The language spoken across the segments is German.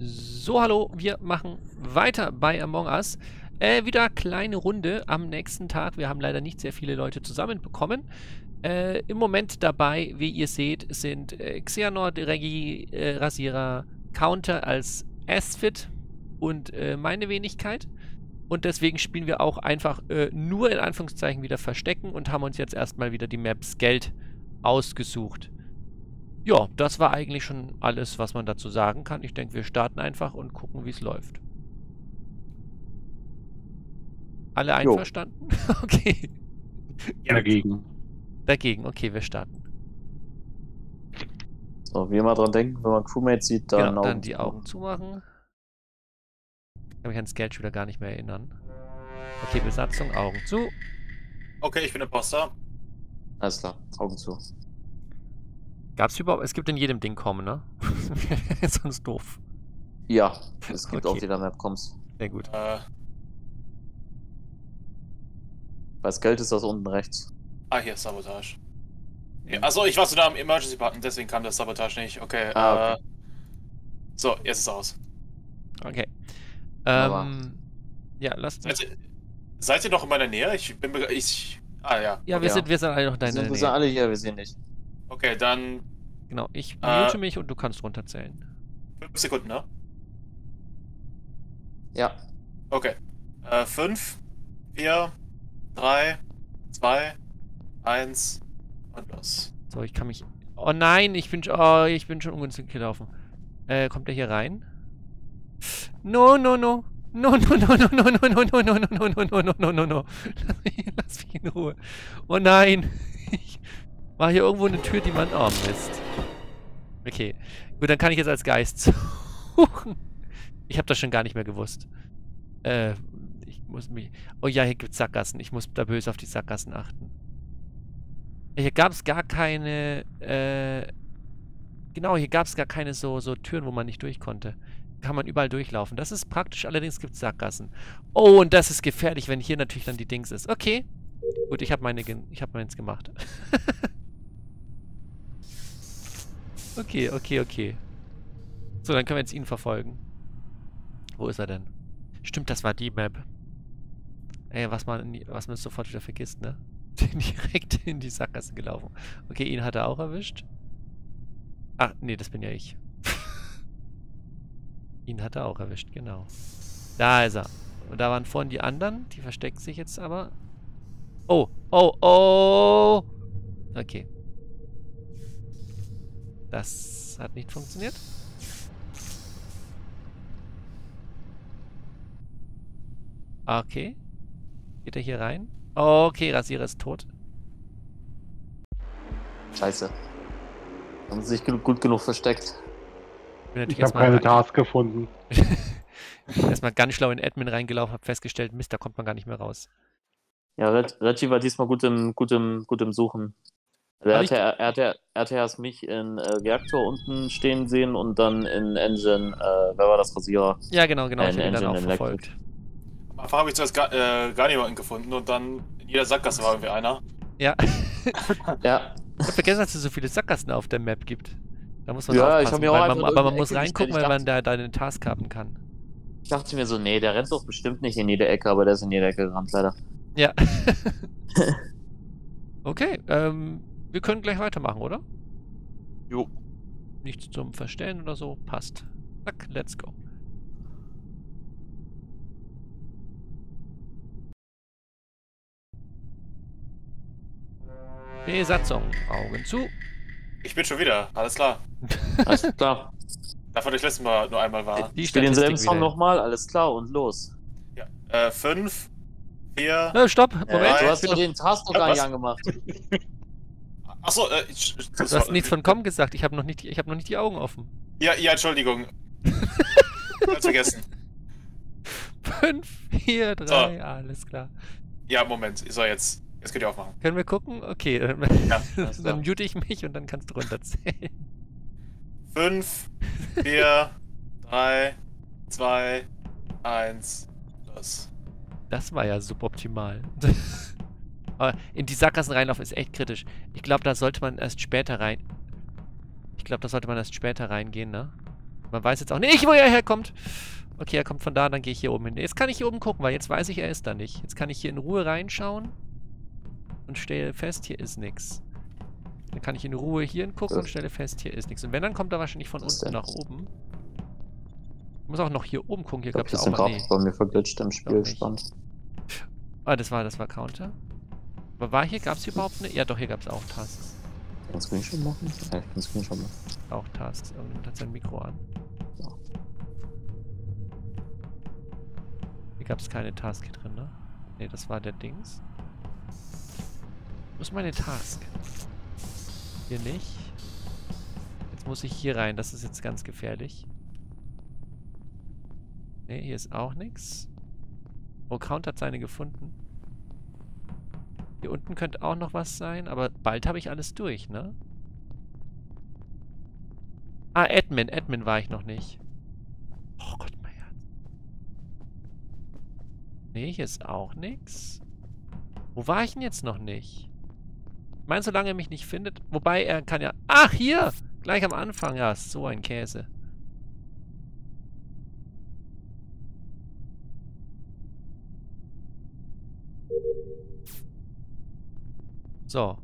So, hallo, wir machen weiter bei Among Us. Äh, wieder kleine Runde am nächsten Tag. Wir haben leider nicht sehr viele Leute zusammenbekommen. Äh, Im Moment dabei, wie ihr seht, sind äh, Xehanort, Regi, äh, Rasierer, Counter als Asfit und äh, meine Wenigkeit. Und deswegen spielen wir auch einfach äh, nur in Anführungszeichen wieder Verstecken und haben uns jetzt erstmal wieder die Maps Geld ausgesucht. Ja, das war eigentlich schon alles, was man dazu sagen kann. Ich denke, wir starten einfach und gucken, wie es läuft. Alle Jo. einverstanden? okay. Dagegen. Dagegen, okay, wir starten. So, wie immer dran denken, wenn man Crewmates sieht, dann, genau, dann Augen die zu. Augen zumachen. Ich kann mich ans Geld wieder gar nicht mehr erinnern. Okay, Besatzung, Augen zu. Okay, ich bin Imposter. Alles klar, Augen zu. Gab's überhaupt, es gibt in jedem Ding kommen, ne? Sonst doof. Ja, es gibt Okay. auf jeder Map Koms. Sehr gut. Äh, Bei Geld ist das unten rechts. ah, hier, Sabotage. Ja, achso, ich war so da am Emergency-Button, deswegen kam das Sabotage nicht. Okay, Ah, okay. äh. So, jetzt ist es aus. Okay. Aber- Ähm, ja, lasst uns. Seid ihr, seid ihr noch in meiner Nähe? Ich bin ich. Ah ja. Ja, wir ja. sind, wir sind alle noch in Wir deiner sind, wir sind Nähe. alle hier, wir sehen dich. Okay, dann Genau, ich Äh, mute mich und du kannst runterzählen. 5 Sekunden, ne? Ja, Okay. Äh, 5, 4, 3, 2, 1 und los. So, ich kann mich. Oh nein, ich bin, oh, ich bin schon ungünstig gelaufen. Äh, kommt er hier rein? No, no, no. No, no, no, no, no, no, no, no, no, no, no, no, no, no, no, no, no. Lass mich, lass mich in Ruhe. Oh nein. Ich war hier irgendwo eine Tür, die man. Oh, Mist. Okay. Gut, dann kann ich jetzt als Geist suchen. Ich habe das schon gar nicht mehr gewusst. Äh, ich muss mich. Oh ja, hier gibt's Sackgassen. Ich muss da böse auf die Sackgassen achten. Hier gab es gar keine, äh, genau, hier gab es gar keine so, so Türen, wo man nicht durch konnte. Kann man überall durchlaufen. Das ist praktisch, allerdings gibt es Sackgassen. Oh, und das ist gefährlich, wenn hier natürlich dann die Dings ist. Okay. Gut, ich habe meine, ich habe meins gemacht. okay, okay, okay. So, dann können wir jetzt ihn verfolgen. Wo ist er denn? Stimmt, das war die Map. Ey, was man, was man sofort wieder vergisst, ne? Direkt in die Sackgasse gelaufen. Okay, ihn hat er auch erwischt. Ach, nee, das bin ja ich. ihn hat er auch erwischt, genau. Da ist er. Und da waren vorhin die anderen, die verstecken sich jetzt aber. Oh, oh, oh! Okay. Das hat nicht funktioniert. Okay. Geht er hier rein? Okay, Rasierer ist tot. scheiße. Haben sie sich gut genug versteckt. Bin natürlich Ich habe keine Task gefunden. erstmal ganz schlau in Admin reingelaufen, hab festgestellt, Mist, da kommt man gar nicht mehr raus. Ja, Reg- Reggie war diesmal gut im, gut im, gut im Suchen. Also er, ich- hatte, er, hatte, er hatte erst mich in äh, Reaktor unten stehen sehen und dann in Engine, äh, wer war das Rasierer? Ja, genau, genau, Ein ich habe ihn dann Engine auch Electric. verfolgt. Am Anfang habe ich zuerst gar, äh, gar niemanden gefunden und dann in jeder Sackgasse war irgendwie einer. Ja, Ja, ich hab vergessen, dass es so viele Sackgassen auf der Map gibt. Da muss man Ja, ich aufpassen, hab mir auch man, aber man muss Ecke reingucken, weil Ich man da deinen Task haben kann. ich dachte mir so, nee, der rennt doch bestimmt nicht in jede Ecke, aber der ist in jede Ecke gerannt, leider. Ja. okay, ähm, wir können gleich weitermachen, oder? Jo. Nichts zum Verstellen oder so, passt. Zack, let's go. Besatzung, Augen zu. Ich bin schon wieder, alles klar. Alles klar. Davon ich letztes Mal nur einmal war. Die Ich spiele denselben Song nochmal, alles klar und los. Ja. Äh, 5, 4. Äh, stopp, Moment. Äh, Moment, du hast noch- den Task noch gar nicht angemacht. Achso, äh, ich, Du hast nichts von kommen gesagt. Ich habe noch, nicht die- ich hab noch nicht die Augen offen. Ja, ja, Entschuldigung. Ganz vergessen. 5, 4, 3, alles klar. Ja, Moment. So, jetzt. Jetzt könnt ihr aufmachen. Können wir gucken? Okay, dann, Ja, dann mute ich mich und dann kannst du runterzählen. 5, 4, 3, 2, 1, los. Das war ja suboptimal. Aber in die Sackgassen reinlaufen ist echt kritisch. Ich glaube, da sollte man erst später rein. Ich glaube, da sollte man erst später reingehen, ne? Man weiß jetzt auch nicht, wo er herkommt. Okay, er kommt von da, dann gehe ich hier oben hin. Jetzt kann ich hier oben gucken, weil jetzt weiß ich, er ist da nicht. Jetzt kann ich hier in Ruhe reinschauen und stelle fest, hier ist nichts. Dann kann ich in Ruhe hier hingucken und stelle fest, hier ist nichts. Und wenn, dann kommt er wahrscheinlich von unten nach oben. Ich muss auch noch hier oben gucken. Hier Ich gab es auch... gerade Nee. bei mir verglitscht im Spiel. Spannend. Ah, das war, das war Counter. Aber war hier, gab es überhaupt eine... Ja, doch, hier gab es auch Tasks. Einen Screenshot machen? Ja, ich kann Screenshot machen. Auch Tasks. Irgendjemand hat sein Mikro an. Ja. Hier gab es keine Task hier drin, ne? Ne, das war der Dings. Wo ist meine Task? Hier nicht. Jetzt muss ich hier rein. Das ist jetzt ganz gefährlich. Ne, hier ist auch nichts. Oh, Count hat seine gefunden. Hier unten könnte auch noch was sein, aber bald habe ich alles durch, ne? Ah, Admin. Admin war ich noch nicht. Oh Gott, mein Herz. Nee, hier ist auch nichts. Wo war ich denn jetzt noch nicht? Ich meine, solange er mich nicht findet. Wobei, er kann ja... Ach, hier! Gleich am Anfang. Ja, so ein Käse. So.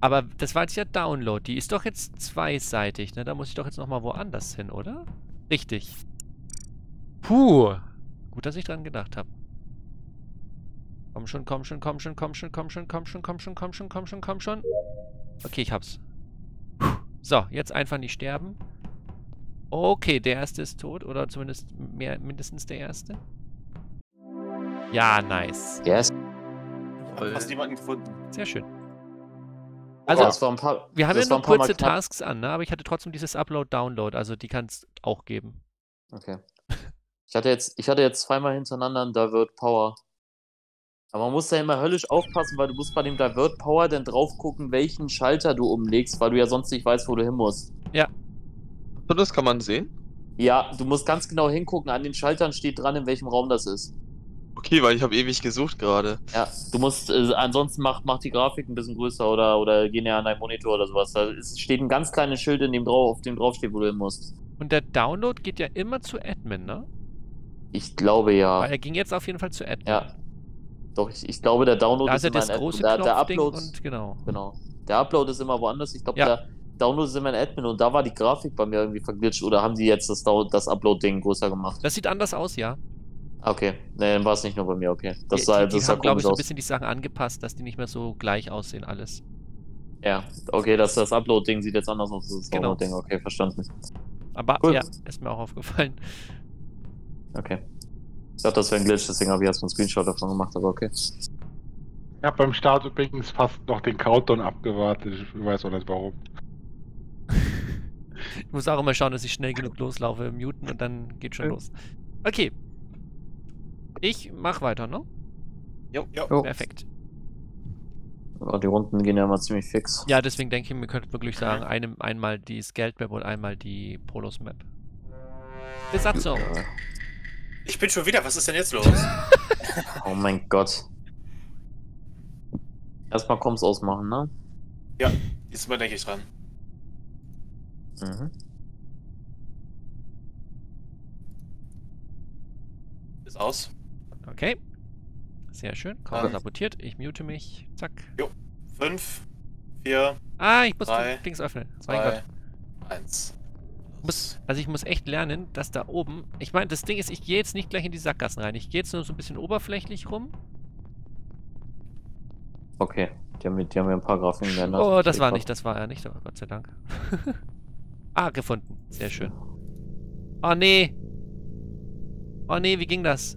Aber das war jetzt ja Download. Die ist doch jetzt zweiseitig, ne? Da muss ich doch jetzt nochmal woanders hin, oder? Richtig. Puh. Gut, dass ich dran gedacht habe. Komm schon, komm schon, komm schon, komm schon, komm schon, komm schon, komm schon, komm schon, komm schon, komm schon. Okay, ich hab's. So, jetzt einfach nicht sterben. Okay, der erste ist tot. Oder zumindest mehr, mindestens der erste. Ja, nice. Yes. Hast niemanden gefunden. Sehr schön. Also, das war ein paar, Wir haben ja nur kurze knapp. Tasks an, ne? aber ich hatte trotzdem dieses Upload-Download, also die kann es auch geben. Okay. Ich hatte jetzt, ich hatte jetzt zweimal hintereinander einen Divert Power. Aber man muss da immer höllisch aufpassen, weil du musst bei dem Divert Power dann drauf gucken, welchen Schalter du umlegst, weil du ja sonst nicht weißt, wo du hin musst. So, das kann man sehen. Ja, du musst ganz genau hingucken. An den Schaltern steht dran, in welchem Raum das ist. Okay, weil ich habe ewig gesucht gerade. Ja, du musst, äh, ansonsten mach, mach die Grafik ein bisschen größer oder, oder geh näher an deinen Monitor oder sowas. Da ist, steht ein ganz kleines Schild, in dem drauf, auf dem draufsteht, wo du hin musst. Und der Download geht ja immer zu Admin, ne? Ich glaube ja. Weil er ging jetzt auf jeden Fall zu Admin. Ja. Doch, ich, ich glaube, der Download Da ist ja immer das ein große Admin. Der, der Upload, und genau. genau. Der Upload ist immer woanders. Ich glaube, Ja. der Download ist immer ein Admin und da war die Grafik bei mir irgendwie verglitscht oder haben die jetzt das, das Upload-Ding größer gemacht? Das sieht anders aus, ja. Okay, nee, dann war es nicht nur bei mir, okay. Das die, sah, die, die das haben, glaube ich, so ein bisschen die Sachen angepasst, dass die nicht mehr so gleich aussehen, alles. Ja, okay, das, das Upload-Ding sieht jetzt anders aus als das Genau. Download-Ding. Okay, verstanden. Aber Cool. ja, ist mir auch aufgefallen. Okay. Ich dachte, das wäre ein Glitch, deswegen habe ich erstmal einen Screenshot davon gemacht, aber okay. Ich habe beim Start übrigens fast noch den Countdown abgewartet. Ich weiß auch nicht warum. Ich muss auch immer schauen, dass ich schnell genug loslaufe, muten und dann geht schon Okay. los. Okay. Ich mach weiter, ne? Jo. jo. Jo. Perfekt. Ja, die Runden gehen ja immer ziemlich fix. Ja, deswegen denke ich, wir könnten wirklich sagen, einem, einmal die Scaled Map und einmal die Polos Map. Besatzung. Ich bin schon wieder. Was ist denn jetzt los? Oh mein Gott. Erstmal Koms ausmachen, ne? Diesmal denke ich dran. Mhm. Ist aus. Okay. Sehr schön. Kaum sabotiert. Ich mute mich. Zack. Fünf, vier, Ah, ich muss Drei, Dings öffnen. Mein Gott. zwei, eins. Muss, also ich muss echt lernen, dass da oben. Ich meine, das Ding ist, ich gehe jetzt nicht gleich in die Sackgassen rein. Ich gehe jetzt nur so ein bisschen oberflächlich rum. Okay, die haben, mir- die haben mir ein paar Grafiken geändert. Oh, das war nicht, das war er nicht, oh, Gott sei Dank. ah, gefunden. Sehr schön. Oh nee. Oh nee, wie ging das?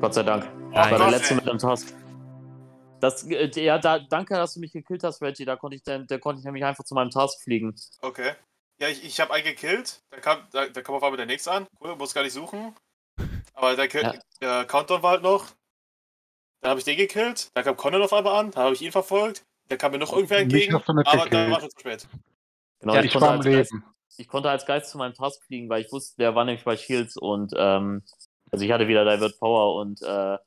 Gott sei Dank. Oh Das war der letzte mit dem Task. Das, äh, ja, da, danke, dass du mich gekillt hast, Reggie. Da konnte ich, dann, da konnte ich nämlich einfach zu meinem Task fliegen. Okay. Ja, ich, ich habe einen gekillt. Da kam, da, da kam auf einmal der nächste an. Cool, muss gar nicht suchen. Aber der, Kill, Ja. der Countdown war halt noch. Dann habe ich den gekillt. Da kam Conan auf einmal an. Da habe ich ihn verfolgt. Da kam mir noch irgendwer entgegen. Aber da war schon zu spät. Genau, Ja, ich, konnte war am als Geist, ich konnte als Geist zu meinem Task fliegen, weil ich wusste, der war nämlich bei Shields und ähm, also ich hatte wieder Divert Power und äh,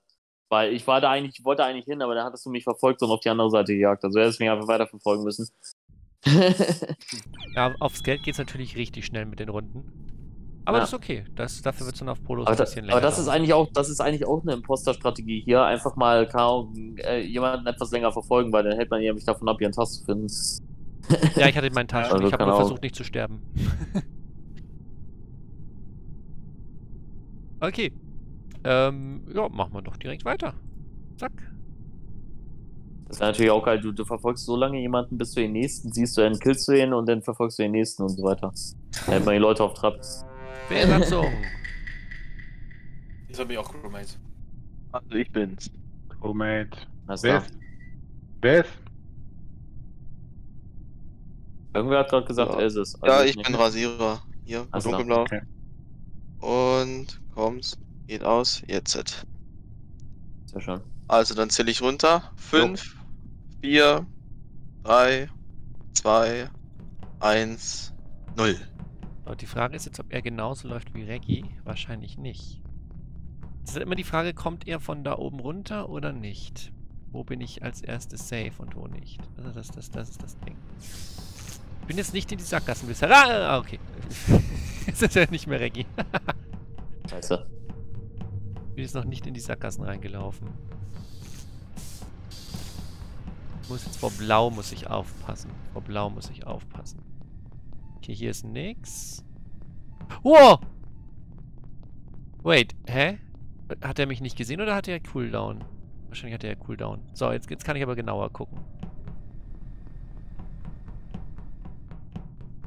weil ich war da eigentlich, ich wollte eigentlich hin, aber dann hattest du mich verfolgt und auf die andere Seite gejagt. Also du hättest mich einfach weiter verfolgen müssen. Ja, aufs Geld geht's natürlich richtig schnell mit den Runden. Aber Ja. das ist okay. Das, dafür wird es dann auf Polos aber, ein da, bisschen länger aber das ist eigentlich auch, das ist eigentlich auch eine Imposter-Strategie hier. Einfach mal Ahnung, äh, jemanden etwas länger verfolgen, weil dann hält man nämlich davon ab, ihren Task zu finden. Ja, ich hatte meinen Taschen. Also ich habe nur versucht, nicht zu sterben. okay. Ähm, ja, machen wir doch direkt weiter. Zack. Das wäre natürlich auch geil. Du, du verfolgst so lange jemanden, bis du den nächsten siehst, dann killst du ihn und dann verfolgst du den nächsten und so weiter. Dann hält man die Leute auf Trab. Besatzung. Diesmal bin ich auch Crewmate. Also ich bin's. Crewmate. Alles Wer ist? Wer ist? Irgendwer hat gerade gesagt, Ja. er ist es. Ja, Also ich bin. Rasierer. Hier, dunkelblau. Okay. Und kommt's, geht aus, jetzt. Sehr schön. Also dann zähle ich runter. 5, 4, 3, 2, 1, 0. Und die Frage ist jetzt, ob er genauso läuft wie Reggie. Wahrscheinlich nicht. Es ist immer die Frage, kommt er von da oben runter oder nicht? Wo bin ich als erstes safe und wo nicht? Also das, das, das ist das Ding. Ich bin jetzt nicht in die Sackgassen bisher. Ah, okay. Jetzt ist er nicht mehr Reggie. Ich bin jetzt noch nicht in die Sackgassen reingelaufen. Ich muss jetzt vor Blau muss ich aufpassen. Vor Blau muss ich aufpassen. Okay, hier ist nix. Wow! Wait, hä? Hat er mich nicht gesehen oder hat er Cooldown? Wahrscheinlich hat er Cooldown. So, jetzt, jetzt kann ich aber genauer gucken.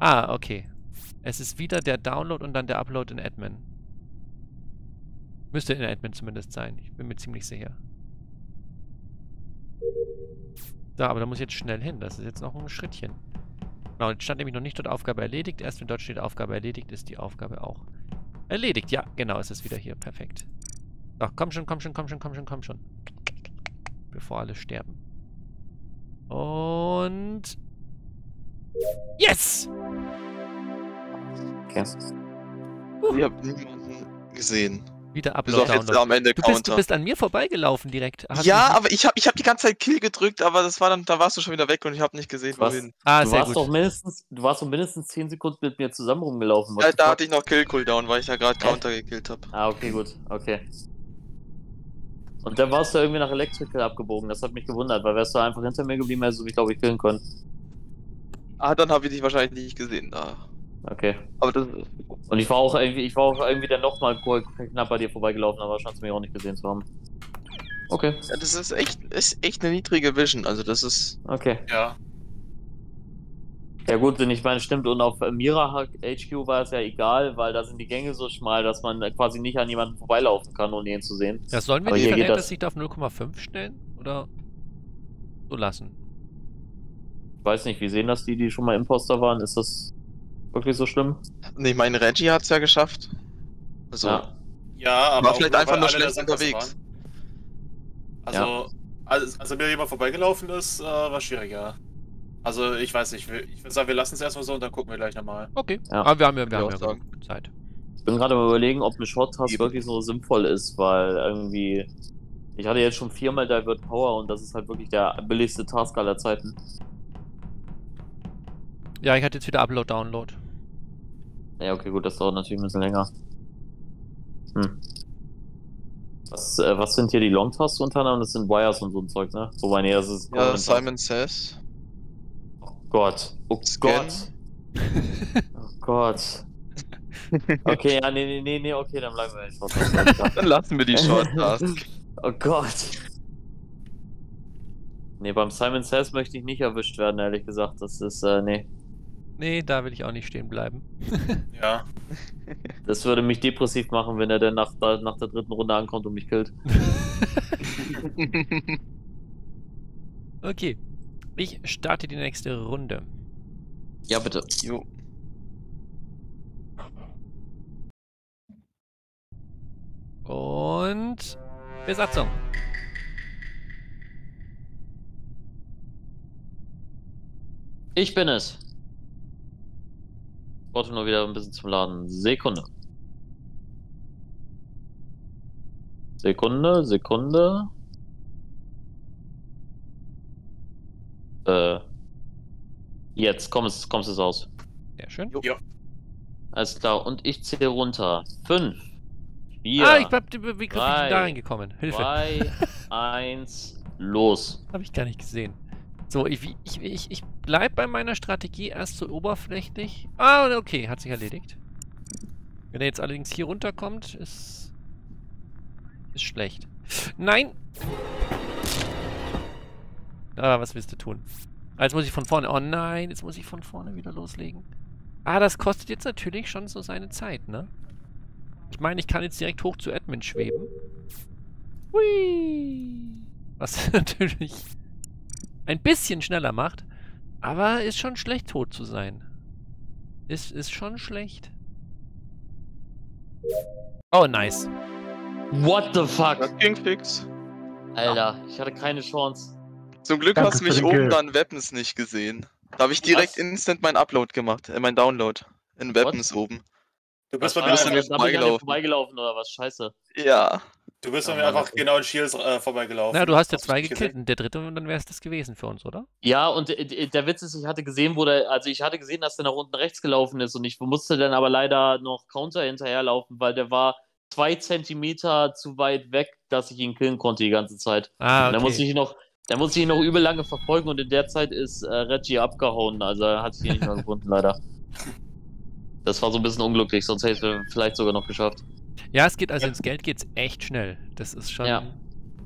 Ah, okay. Es ist wieder der Download und dann der Upload in Admin. Müsste in Admin zumindest sein. Ich bin mir ziemlich sicher. So, aber da muss ich jetzt schnell hin. Das ist jetzt noch ein Schrittchen. Genau, jetzt stand nämlich noch nicht dort Aufgabe erledigt. Erst wenn dort steht Aufgabe erledigt, ist die Aufgabe auch erledigt. Ja, genau, ist es wieder hier. Perfekt. Ach, komm schon, komm schon, komm schon, komm schon, komm schon. Bevor alle sterben. Und... Yes! Okay. Ich habe niemanden gesehen. Wieder Bis Upload, auf jetzt Download. am Ende Du bist, du bist an mir vorbeigelaufen direkt. Hast ja, aber ich habe ich hab die ganze Zeit Kill gedrückt, aber das war dann, da warst du schon wieder weg und ich habe nicht gesehen, Was? wohin. Ah, du sehr warst gut. doch mindestens, du warst doch mindestens 10 Sekunden mit mir zusammen rumgelaufen. Ja, da hatte ich noch Kill-Cooldown, weil ich ja gerade? Counter gekillt habe. Ah, okay, gut. Okay. Und dann warst du irgendwie nach Electrical abgebogen. Das hat mich gewundert, weil wärst du einfach hinter mir geblieben, hättest du mich, glaube ich, killen können. Ah, dann habe ich dich wahrscheinlich nicht gesehen da. Okay. Aber das Und ich war auch irgendwie, ich war auch irgendwie dann nochmal knapp bei dir vorbeigelaufen, aber scheinst du mich auch nicht gesehen zu haben. Okay, Ja, das ist echt, ist echt eine niedrige Vision. Also das ist. okay. Ja. Ja gut, denn ich meine, stimmt, und auf äh, Mira HQ war es ja egal, weil da sind die Gänge so schmal, dass man äh, quasi nicht an jemanden vorbeilaufen kann, ohne ihn zu sehen. Ja, sollen wir Aber die hier geht Verhältnis das. auf 0,5 stellen? Oder so lassen? Ich weiß nicht, wie sehen das die, die schon mal Imposter waren? Ist das wirklich so schlimm? Nee, ich meine, Reggie hat's ja geschafft. Also, Ja. Ja, aber. war vielleicht nur, einfach nur schlecht unterwegs. Also, als, als mir jemand vorbeigelaufen ist, äh, war schwieriger. Also, ich weiß nicht. Ich würde sagen, wir lassen es erstmal so und dann gucken wir gleich nochmal. Okay. Ja. Aber wir haben ja, wir haben ja Zeit. Ich bin gerade am überlegen, ob eine Short-Task Eben. wirklich so sinnvoll ist, weil irgendwie. Ich hatte jetzt schon viermal Divert Power und das ist halt wirklich der billigste Task aller Zeiten. Ja, ich hatte jetzt wieder Upload, Download. Ja, okay, gut, das dauert natürlich ein bisschen länger. Hm. Was, äh, was sind hier die Long-Tasks unter anderem? Das sind Wires und so ein Zeug, ne? Wobei, nee, das ist. ja, Simon Says. Oh Gott. Oh. Gott. Oh Gott. Okay, ja, nee, nee, nee, nee, okay, dann bleiben wir in klar. Dann lassen wir die Short Task. Oh Gott. Nee, beim Simon Says möchte ich nicht erwischt werden, ehrlich gesagt. Das ist, äh, nee. Nee, da will ich auch nicht stehen bleiben. ja. Das würde mich depressiv machen, wenn er dann nach, nach der dritten Runde ankommt und mich killt. okay. Ich starte die nächste Runde. Ja, bitte. Jo. Und Besatzung. Ich bin es. Brauche nur wieder ein bisschen zum Laden. Sekunde. Sekunde, Sekunde. Äh. Jetzt, komm es, kommst es aus. Sehr schön. Jo. Alles klar, und ich zähle runter. Fünf, vier, Ah, ich hab, wie, bin ich drei, da reingekommen? Hilfe. zwei, eins, los. Habe ich gar nicht gesehen. So, ich, ich, ich, ich bleib bei meiner Strategie erst so oberflächlich. Ah, okay, hat sich erledigt. Wenn er jetzt allerdings hier runterkommt, ist. ist schlecht. Nein! Ah, was willst du tun? Ah, jetzt muss ich von vorne. Oh nein, jetzt muss ich von vorne wieder loslegen. Ah, das kostet jetzt natürlich schon so seine Zeit, ne? Ich meine, ich kann jetzt direkt hoch zu Admin schweben. Hui! Was natürlich ein bisschen schneller macht, aber ist schon schlecht, tot zu sein. Ist, ist schon schlecht. Oh, nice. What the fuck? Das ging fix. Alter, ich hatte keine Chance. Zum Glück Danke hast du mich oben Kill. dann Weapons nicht gesehen. Da habe ich direkt Was? instant mein Upload gemacht, äh, mein Download. In Weapons oben. Du bist bei mir vorbeigelaufen. vorbeigelaufen oder was? Scheiße. Ja. Du bist Mann, einfach okay. genau in Shields äh, vorbeigelaufen. Na, du hast ja zwei gekillt und der dritte und dann wäre es das gewesen für uns, oder? Ja, und äh, der Witz ist, ich hatte gesehen, wo der, also ich hatte gesehen, dass der nach unten rechts gelaufen ist und ich musste dann aber leider noch Counter hinterherlaufen, weil der war zwei Zentimeter zu weit weg, dass ich ihn killen konnte die ganze Zeit. Ah, Und Da musste okay. ich ihn noch, da musste ich ihn noch übel lange verfolgen und in der Zeit ist äh, Reggie abgehauen, also er hat sich ihn nicht mehr gefunden, leider. Das war so ein bisschen unglücklich, sonst hätte ich es vielleicht sogar noch geschafft. Ja, es geht, also ins Geld geht's echt schnell. Das ist schon. Ja.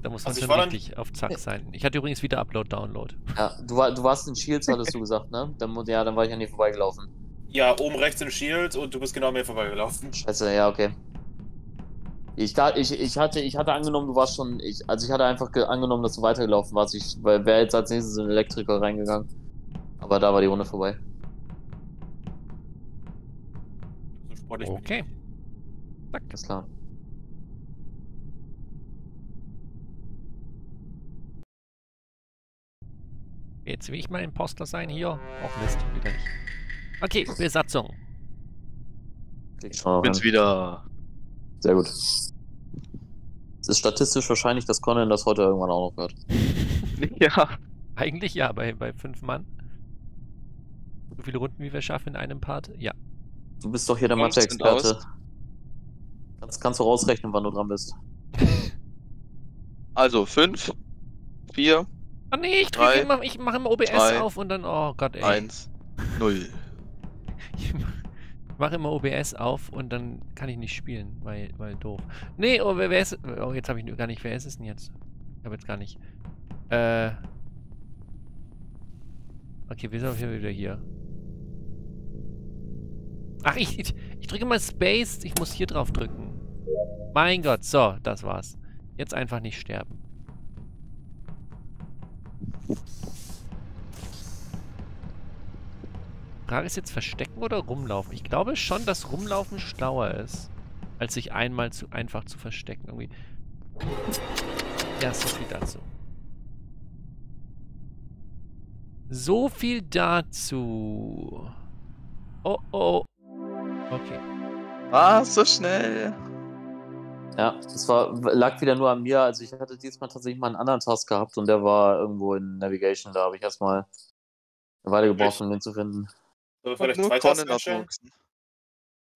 Da muss man Also schon richtig auf Zack sein. Ich hatte übrigens wieder Upload-Download. Ja, du, war, du warst in Shields, hattest du gesagt, ne? Dann, ja, dann war ich an dir vorbeigelaufen. Ja, oben rechts im Shield und du bist genau an mir vorbeigelaufen. Scheiße, ja, okay. Ich, da, ich, ich, hatte, ich hatte angenommen, du warst schon. Ich, also ich hatte einfach ge- angenommen, dass du weitergelaufen warst. Ich wäre jetzt als nächstes in den Elektriker reingegangen. Aber da war die Runde vorbei. So sportlich bin ich. Ist klar. Jetzt will ich mal Imposter sein hier. Auch Mist, wieder nicht. Okay, Besatzung. Mal Bin's wieder. Sehr gut. Es ist statistisch wahrscheinlich, dass Conan das heute irgendwann auch noch hört. Ja. Eigentlich ja, bei, bei fünf Mann. So viele Runden, wie wir schaffen in einem Part? Ja. Du bist doch hier der Mathe-Experte. Kannst, kannst du rausrechnen, wann du dran bist. Also 5, 4, Ah nee, ich drücke Drei, immer, ich mache immer OBS zwei, auf und dann, oh Gott, ey. 1, 0. Ich mache immer OBS auf und dann kann ich nicht spielen, weil, weil doof. Nee, oh, wer, wer ist, oh, jetzt habe ich gar nicht, wer ist es denn jetzt? Ich habe jetzt gar nicht. Äh. Okay, wir sind auf jeden Fall wieder hier. Ach, ich, ich, ich drücke mal Space, ich muss hier drauf drücken. Mein Gott, so, das war's. Jetzt einfach nicht sterben. Frage ist jetzt verstecken oder rumlaufen? Ich glaube schon, dass rumlaufen schlauer ist, als sich einmal zu einfach zu verstecken. Irgendwie. Ja, so viel dazu. So viel dazu. Oh oh. Okay. Ah, so schnell. Ja, das war, lag wieder nur an mir. Also ich hatte diesmal tatsächlich mal einen anderen Task gehabt und der war irgendwo in Navigation. Da habe ich erstmal eine Weile gebraucht, um den zu finden. Sollen vielleicht nur zwei abboxen.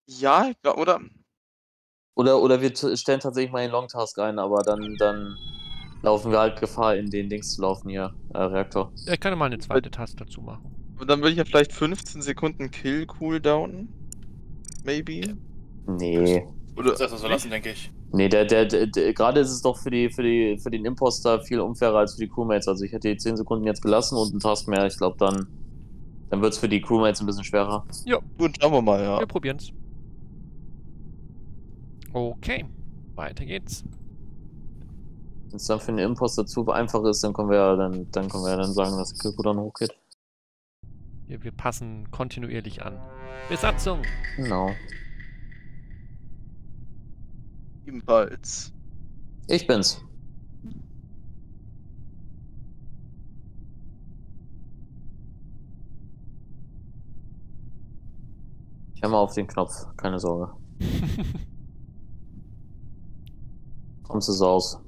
Ja, oder? Oder, oder wir stellen tatsächlich mal den Long Task ein, aber dann, dann laufen wir halt Gefahr, in den Dings zu laufen hier, äh, Reaktor. Ja, Ich kann ja mal eine zweite Taste dazu machen. Und dann würde ich ja vielleicht 15 Sekunden Kill Cooldown. Maybe. Nee. Oder Das erstmal so lassen, denke ich. Nee, der, der, der, der gerade ist es doch für die, für die, für den Imposter viel unfairer als für die Crewmates. Also ich hätte die 10 Sekunden jetzt gelassen und einen Task mehr. Ich glaube, dann, dann wird es für die Crewmates ein bisschen schwerer. Gut, schauen wir mal, ja. Wir probieren's. Okay. Weiter geht's. Wenn es dann für den Imposter zu einfach ist, dann können wir ja dann, dann können wir ja dann sagen, dass der Kilko dann hochgeht. Wir, wir passen kontinuierlich an. Besatzung. Genau. Ebenfalls. Ich bin's. Ich hammer auf den Knopf, keine Sorge. Kommst du so aus?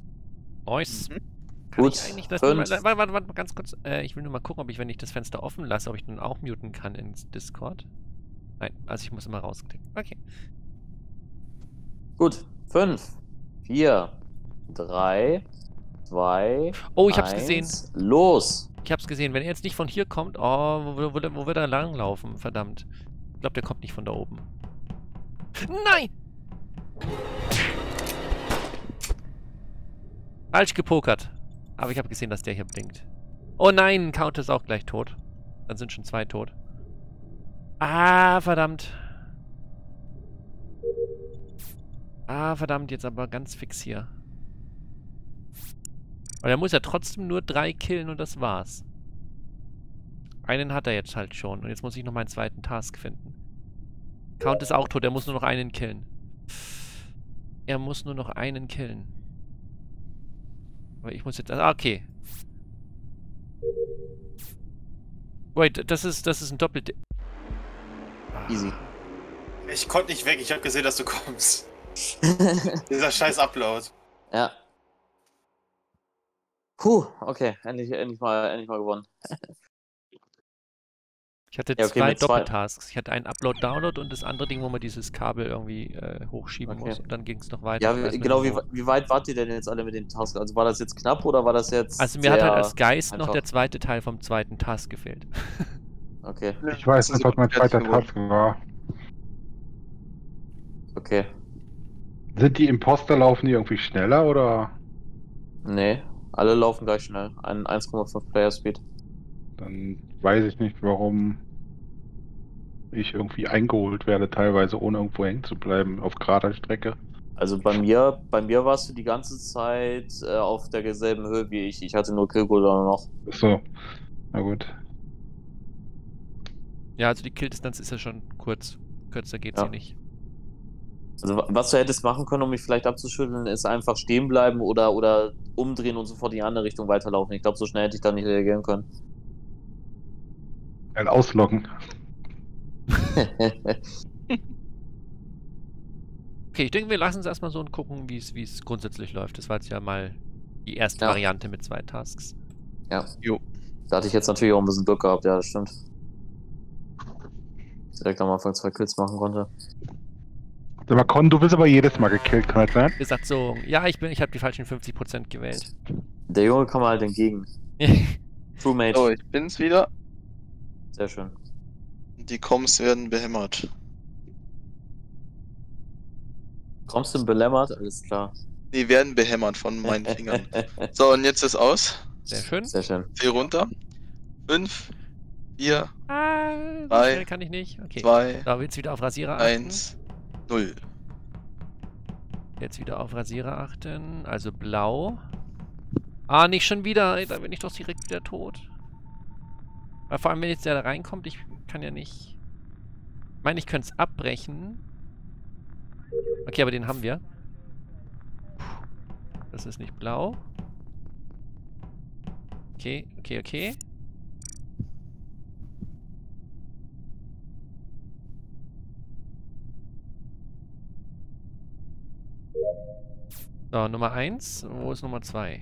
Nice. Mhm. Kann Gut, ich eigentlich das fünf. warte, warte, warte, warte, ganz kurz. Äh, ich will nur mal gucken, ob ich, wenn ich das Fenster offen lasse, ob ich dann auch muten kann ins Discord. Nein, also ich muss immer rausklicken. Okay. Gut. Fünf, vier, drei, zwei. Oh, ich hab's eins, gesehen. Los! Ich hab's gesehen. Wenn er jetzt nicht von hier kommt, oh, wo, wo, wo, wo wird er langlaufen? Verdammt. Ich glaube, der kommt nicht von da oben. Nein! Falsch gepokert. Aber ich habe gesehen, dass der hier blinkt. Oh nein, Count ist auch gleich tot. Dann sind schon zwei tot. Ah, verdammt. Ah, verdammt, jetzt aber ganz fix hier. Weil er muss ja trotzdem nur drei killen und das war's. Einen hat er jetzt halt schon. Und jetzt muss ich noch meinen zweiten Task finden. Count ist auch tot, er muss nur noch einen killen. Er muss nur noch einen killen. Aber ich muss jetzt... Ah, okay. Wait, das ist, das ist ein Doppel... Easy. Ich konnte nicht weg, ich habe gesehen, dass du kommst. Dieser scheiß Upload. ja. Puh, okay, endlich, endlich mal, endlich mal gewonnen. Ich hatte Ja, okay, zwei Doppeltasks. Ich hatte einen Upload-Download und das andere Ding, wo man dieses Kabel irgendwie äh, hochschieben Okay. muss. Und dann ging es noch weiter. Ja, genau, wie, wie weit wart ihr denn jetzt alle mit den Tasks? Also war das jetzt knapp oder war das jetzt. Also mir hat halt als Geist noch einfach. der zweite Teil vom zweiten Task gefehlt. Okay, Ich weiß nicht, was mein zweiter Task war. okay. Sind die Imposter laufen die irgendwie schneller oder? Nee, alle laufen gleich schnell. Ein 1,5 Player Speed. Dann weiß ich nicht, warum ich irgendwie eingeholt werde, teilweise ohne irgendwo hängen zu bleiben auf gerader Strecke. Also bei mir, bei mir warst du die ganze Zeit äh, auf derselben Höhe wie ich. Ich hatte nur Killcooldown noch. So, na gut. Ja, also die Kill-Distanz ist ja schon kurz. Kürzer geht Ja. sie nicht. Also wa- was du hättest machen können, um mich vielleicht abzuschütteln, ist einfach stehen bleiben oder, oder umdrehen und sofort in die andere Richtung weiterlaufen. Ich glaube, so schnell hätte ich da nicht reagieren können. Ein Ausloggen. Okay, ich denke, wir lassen es erstmal so und gucken, wie es wie es grundsätzlich läuft. Das war jetzt ja mal die erste Ja. Variante mit zwei Tasks. ja. Jo. Da hatte ich jetzt natürlich auch ein bisschen Glück gehabt, ja, das stimmt. Direkt am Anfang zwei Kills machen konnte. Sag mal, Con, du wirst aber jedes Mal gekillt, kann das sein? Besatzung. Ja, ich bin, ich habe die falschen 50% gewählt. Der Junge kam halt entgegen. True Mate. So, ich bin's wieder. Sehr schön. Die Coms werden behämmert. Kommst du belämmert? Alles klar. Die werden behämmert von meinen Fingern. So, und jetzt ist aus. Sehr schön. Sehr schön. Zieh runter. Fünf, vier, Ah, so Drei, kann ich nicht. Okay. zwei, Da jetzt wieder auf Rasierer achten. eins, null. Jetzt wieder auf Rasierer achten. Also blau. Ah, nicht schon wieder. Da bin ich doch direkt wieder tot. Weil vor allem, wenn jetzt der da reinkommt, ich kann ja nicht... Ich meine, ich könnte es abbrechen. Okay, aber den haben wir. Das ist nicht blau. Okay, okay, okay. So, Nummer 1. Wo ist Nummer 2?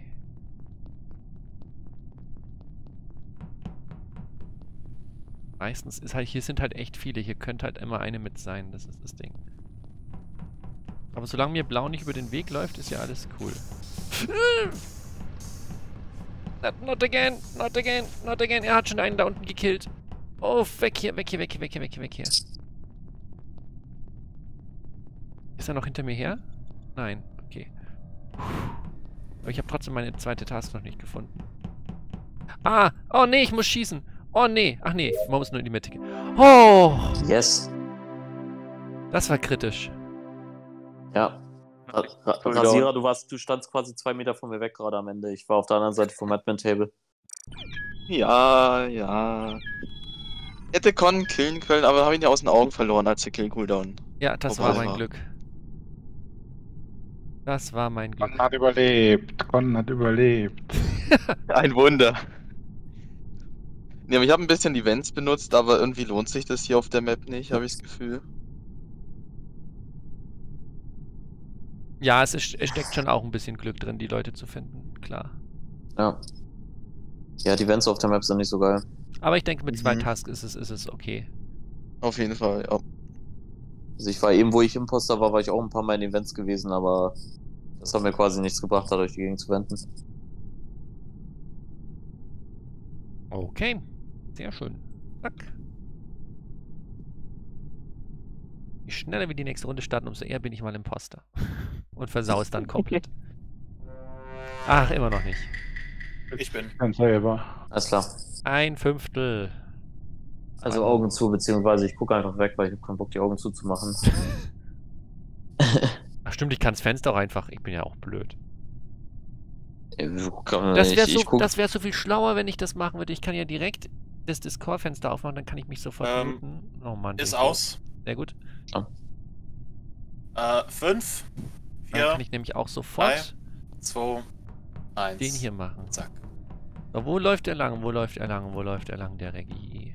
Meistens ist halt, hier sind halt echt viele. Hier könnte halt immer eine mit sein. Das ist das Ding. Aber solange mir blau nicht über den Weg läuft, ist ja alles cool. Not, not again, not again, not again. Er hat schon einen da unten gekillt. Oh, weg hier, weg hier, weg hier, weg hier, weg hier, weg hier. Ist er noch hinter mir her? Nein. Aber ich habe trotzdem meine zweite Task noch nicht gefunden. Ah! Oh nee, ich muss schießen. Oh nee. Ach nee, man muss nur in die Mitte gehen. Oh! Yes. Das war kritisch. Ja. Ra Rasierer, du warst, du standst quasi zwei Meter von mir weg gerade am Ende. Ich war auf der anderen Seite vom Admin Table. Ja, ja. Hätte Con killen können, aber habe ihn ja aus den Augen verloren, als der Kill Cooldown. Ja, das war mein war. Glück. Das war mein Glück. Con hat überlebt. Con hat überlebt. Ein Wunder. Ja, ich habe ein bisschen Events benutzt, aber irgendwie lohnt sich das hier auf der Map nicht, habe ich das Gefühl. Ja, es, ist, es steckt schon auch ein bisschen Glück drin, die Leute zu finden, klar. Ja. Ja, die Vents auf der Map sind nicht so geil. Aber ich denke, mit zwei Mhm. Tasks ist es, ist es okay. Auf jeden Fall, ja. Also ich war eben, wo ich Imposter war, war ich auch ein paar Mal in Events gewesen, aber das hat mir quasi nichts gebracht, da durch die Gegend zu wenden. Okay, sehr schön. Zack. Je schneller wir die nächste Runde starten, umso eher bin ich mal Imposter. Und versau es dann komplett. Ach, immer noch nicht. Ich bin. Ganz selber. Alles klar. Ein Fünftel. Also. Augen zu, beziehungsweise ich gucke einfach weg, weil ich habe keinen Bock, die Augen zuzumachen. Ach stimmt, ich kann das Fenster auch einfach. Ich bin ja auch blöd. das Das wäre so, ich guck, das wär so viel schlauer, wenn ich das machen würde. Ich kann ja direkt das Discord-Fenster aufmachen, dann kann ich mich sofort Ähm, muten. Oh Mann. Ist aus. Sehr gut. Äh, fünf, Dann vier, kann ich nämlich auch sofort zwei, eins. den hier machen. Zack. So, wo läuft er lang? Wo läuft er lang? Wo läuft er lang, der Reggie?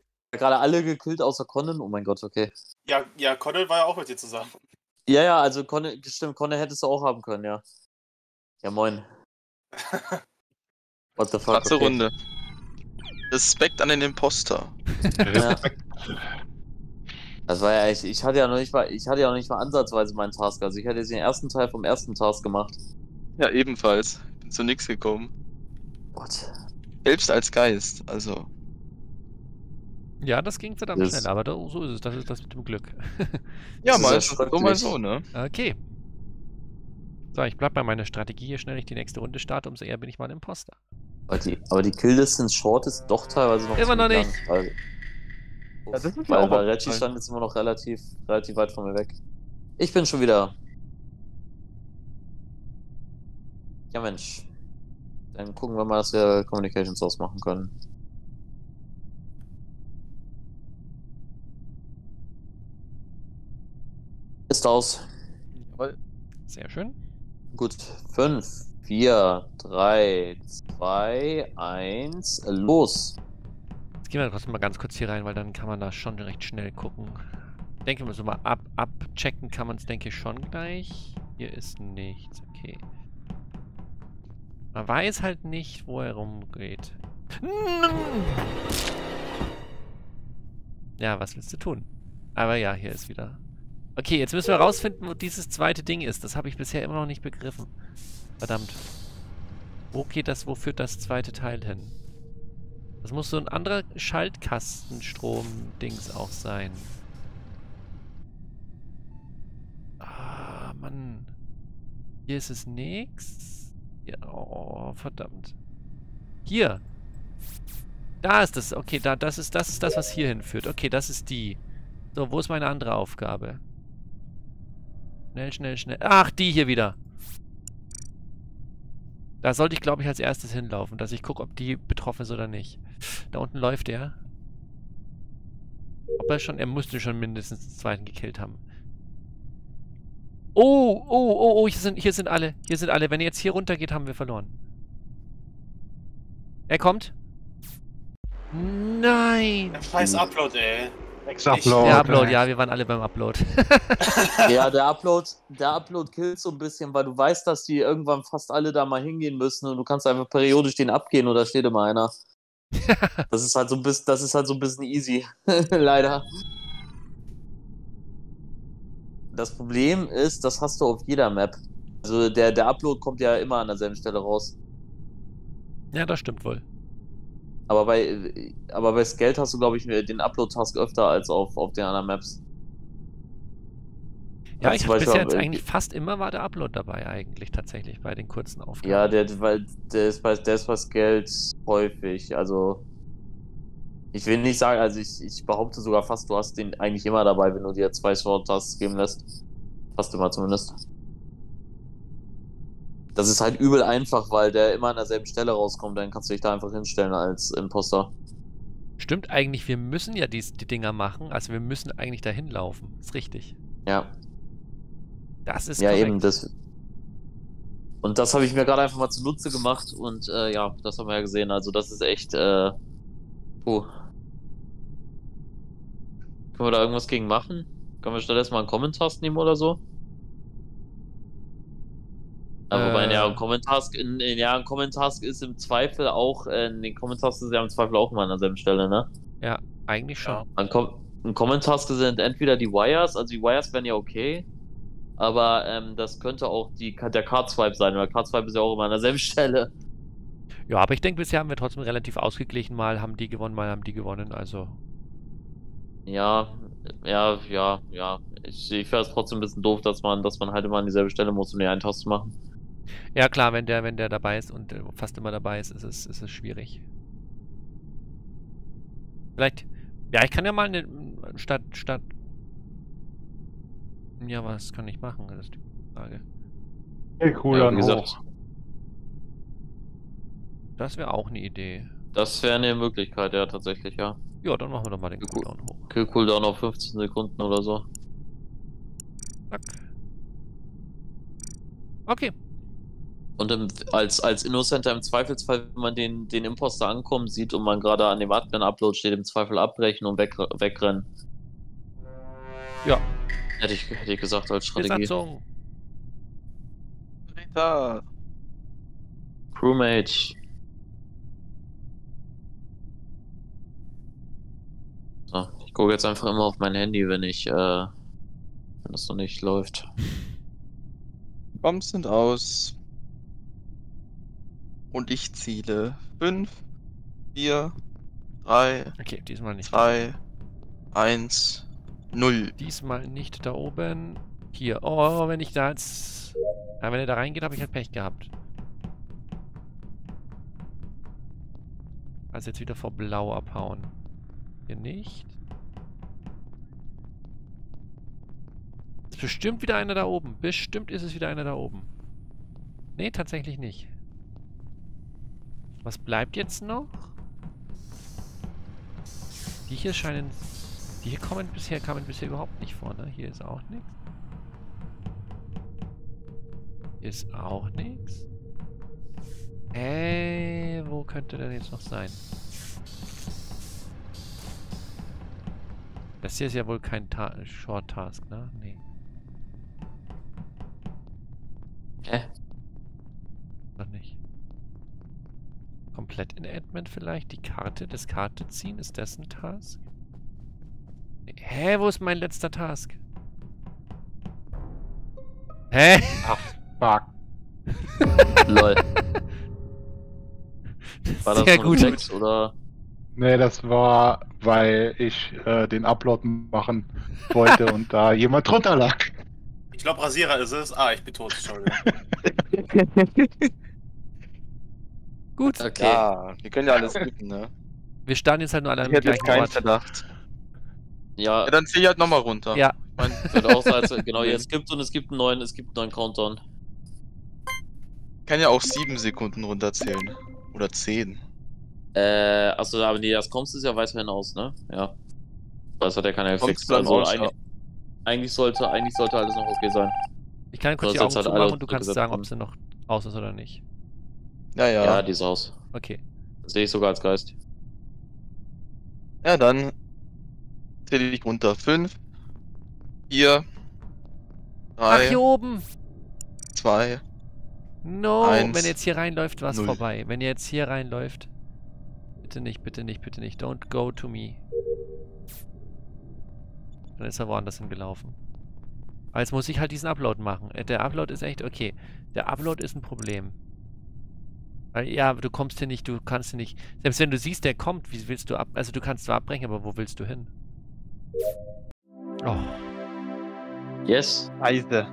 Gerade alle gekillt außer Conan? Oh mein Gott, okay. ja, ja, Connell war ja auch mit dir zusammen. Ja, ja, also Conne, stimmt, Conne hättest du auch haben können, ja. Ja, moin. What the fuck? Kratze okay. Runde. Respekt an den Imposter. Ja. Das war ja echt, ich hatte ja noch nicht mal, ich hatte ja noch nicht mal ansatzweise meinen Task. Also ich hatte jetzt den ersten Teil vom ersten Task gemacht. Ja, ebenfalls. Bin zu nichts gekommen. What? Selbst als Geist, also. Ja, das ging verdammt Das- schnell, aber da, so ist es. Das ist das mit dem Glück. Ja, ist mal so, mal so, ne? okay. So, ich bleib bei meiner Strategie. Je schneller ich die nächste Runde starte, umso eher bin ich mal ein Imposter. Aber die, aber die Kill Distance Short ist doch teilweise noch Immer noch ziemlich nicht. Lang, weil, Ja, das ist weil, weil Reggie stand jetzt immer noch relativ, relativ weit von mir weg. Ich bin schon wieder. Ja Mensch. Dann gucken wir mal, dass wir Communication Source machen können. Ist aus. Jawohl. Sehr schön. Gut. 5, 4, 3, 2, 1, los. Jetzt gehen wir trotzdem mal ganz kurz hier rein, weil dann kann man da schon recht schnell gucken. Ich denke mal so mal ab, abchecken kann man es, denke ich, schon gleich. Hier ist nichts, okay. Man weiß halt nicht, wo er rumgeht. Ja, was willst du tun? Aber ja, hier ist wieder. Okay, jetzt müssen wir rausfinden, wo dieses zweite Ding ist. Das habe ich bisher immer noch nicht begriffen. Verdammt. Wo geht das, wo führt das zweite Teil hin? Das muss so ein anderer Schaltkastenstrom-Dings auch sein. Ah, Mann. Hier ist es nix. Ja, oh, verdammt. Hier. Da ist es. Okay, da, das ist, das ist das, was hier hinführt. Okay, das ist die. So, wo ist meine andere Aufgabe? Schnell, schnell, schnell. Ach, die hier wieder. Da sollte ich, glaube ich, als erstes hinlaufen, dass ich gucke, ob die betroffen ist oder nicht. Da unten läuft er. Ob er schon, er musste schon mindestens den zweiten gekillt haben. Oh, oh, oh, oh, hier sind, hier sind alle. Hier sind alle. Wenn er jetzt hier runter geht, haben wir verloren. Er kommt. Nein. Scheiß Upload, ey. Ex-Upload. Der Oh, Upload, ja, wir waren alle beim Upload. Ja, der Upload, der Upload killt so ein bisschen, weil du weißt, dass die irgendwann fast alle da mal hingehen müssen und du kannst einfach periodisch den abgehen oder steht immer einer. Das ist halt so ein bisschen, das ist halt so ein bisschen easy. Leider. Das Problem ist, das hast du auf jeder Map. Also der, der Upload kommt ja immer an derselben Stelle raus. ja, das stimmt wohl. Aber bei, aber bei Skeld hast du, glaube ich, den Upload-Task öfter als auf, auf den anderen Maps. Ja, ich habe bisher jetzt auch- eigentlich fast immer war der Upload dabei eigentlich tatsächlich bei den kurzen Aufgaben. Ja, der, weil der ist bei der ist bei Geld häufig. Also ich will nicht sagen, also ich, ich behaupte sogar fast, du hast den eigentlich immer dabei, wenn du dir zwei Short-Tasks geben lässt. Fast immer zumindest. Das ist halt übel einfach, weil der immer an derselben Stelle rauskommt, dann kannst du dich da einfach hinstellen als Imposter. Stimmt eigentlich, wir müssen ja dies, die Dinger machen, also wir müssen eigentlich dahin laufen. Ist richtig. Ja. Das ist Ja, korrekt. eben, das. Und das habe ich mir gerade einfach mal zunutze gemacht und äh, ja, das haben wir ja gesehen. Also, das ist echt. Äh, puh. Können wir da irgendwas gegen machen? Können wir stattdessen mal einen Comment-Task nehmen oder so? Ja, wobei, Äh. ja, ein Comment-Task in, in, ja, ein Comment-Task ist im Zweifel auch, äh, in den Comment-Task ist ja im Zweifel auch immer an derselben Stelle, ne? Eigentlich schon. Ja. Ein, Com ein Comment-Task sind entweder die Wires, also die Wires wären ja okay, aber ähm, das könnte auch die, der Card-Swipe sein, weil Card-Swipe ist ja auch immer an derselben Stelle. Ja, aber ich denke, bisher haben wir trotzdem relativ ausgeglichen. Mal haben die gewonnen, mal haben die gewonnen. Also, Ja, ja, ja, ja. Ich, ich finde es trotzdem ein bisschen doof, dass man, dass man halt immer an dieselbe Stelle muss, um die einen Task zu machen. Ja klar, wenn der, wenn der dabei ist und äh, fast immer dabei ist, ist es, ist es schwierig. Vielleicht, ja, ich kann ja mal eine statt, statt. Ja, was kann ich machen? Das ist die Frage. Hey, cool, Ja, wie gesagt, hoch. Das wäre auch eine Idee. das wäre eine Möglichkeit, ja, tatsächlich, ja. Ja, dann machen wir doch mal den Cool. Cooldown hoch. Kill Cooldown auf 15 Sekunden oder so. Zack. Okay. Und im, als, als Innocenter im Zweifelsfall, wenn man den, den Imposter ankommen sieht und man gerade an dem Admin-Upload steht, im Zweifel abbrechen und weg, wegrennen. Ja. Hätte ich, hätte ich gesagt als Strategie. Besatzung. Rita. Crewmate. So, ich gucke jetzt einfach immer auf mein Handy, wenn ich, äh, wenn das noch nicht läuft. Bombs sind aus. Und ich ziele. 5, 4, 3, Okay, diesmal nicht. 2, 1, 0. Diesmal nicht da oben. Hier. Oh, wenn ich da jetzt. Ja, wenn er da reingeht, habe ich halt Pech gehabt. Also jetzt wieder vor Blau abhauen. Hier nicht. Ist bestimmt wieder einer da oben. Bestimmt ist es wieder einer da oben. Nee, tatsächlich nicht. Was bleibt jetzt noch? Die hier scheinen... Die hier kommen bisher, kamen bisher überhaupt nicht vor, ne? Hier ist auch nichts. Hier ist auch nichts. Äh, wo könnte denn jetzt noch sein? Das hier ist ja wohl kein Ta Short Task, ne? Nee. Hä? Noch nicht. Komplett in Admin vielleicht? Die Karte, das Karte ziehen, ist das ein Task? Hä, wo ist mein letzter Task? Hä? Fuck. Lol. War das Sehr ein gut. Reflex oder? Nee, das war, weil ich äh, den Upload machen wollte und da jemand drunter lag. Ich glaube, Rasierer ist es. Ah, ich bin tot, Entschuldigung. Gut. Okay. Ja, wir können ja alles tippen, ne? Wir starten jetzt halt nur alle Ich am hätte jetzt gleichen keinen Ort. Verdacht. Ja, Ja, dann zieh halt nochmal runter. Ja. Ich mein, wird auch als, genau, jetzt gibt und es gibt einen neuen, es gibt einen neuen Countdown. kann ja auch sieben Sekunden runterzählen. Oder zehn. Äh, achso, aber nee, das kommst ist ja weiterhin aus, ne? Ja. Das hat ja keiner gefixt. Also aus, eigentlich, eigentlich sollte, eigentlich sollte alles noch okay sein. Ich kann kurz die Augen halt zumachen und du kannst sagen, ob sie noch aus ist oder nicht. Ja, ja. Ja, Ja, die ist aus. Okay. Das sehe ich sogar als Geist. dann zähle ich runter. Fünf, vier, Ach, drei, hier oben! zwei. No! Eins, Wenn er jetzt hier reinläuft, war es vorbei. Wenn er jetzt hier reinläuft. Bitte nicht, bitte nicht, bitte nicht. Don't go to me. Dann ist er woanders hingelaufen. Aber jetzt muss ich halt diesen Upload machen. Äh, Der Upload ist echt okay. Der Upload ist ein Problem. Weil, ja, du kommst hier nicht, du kannst hier nicht. Selbst wenn du siehst, der kommt, wie willst du ab. Also du kannst zwar abbrechen, aber wo willst du hin? Oh. Yes. Scheiße.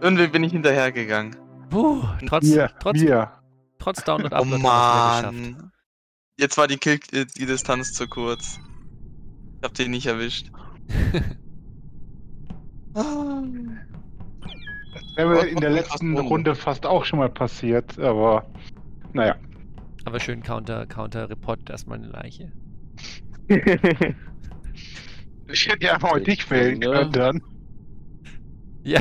Irgendwie bin ich hinterhergegangen. Puh, trotz, Wir, trotz, wir. trotz Down und Oh wir's geschafft. Mann. Jetzt war die Kill äh, die Distanz zu kurz. Ich hab den nicht erwischt. Ah. Wäre mir in der letzten Runde. Runde fast auch schon mal passiert, aber naja. Aber schön Counter, Counter Report erstmal eine Leiche. Ich hätte ja einfach mal dich wählen können dann. Ja.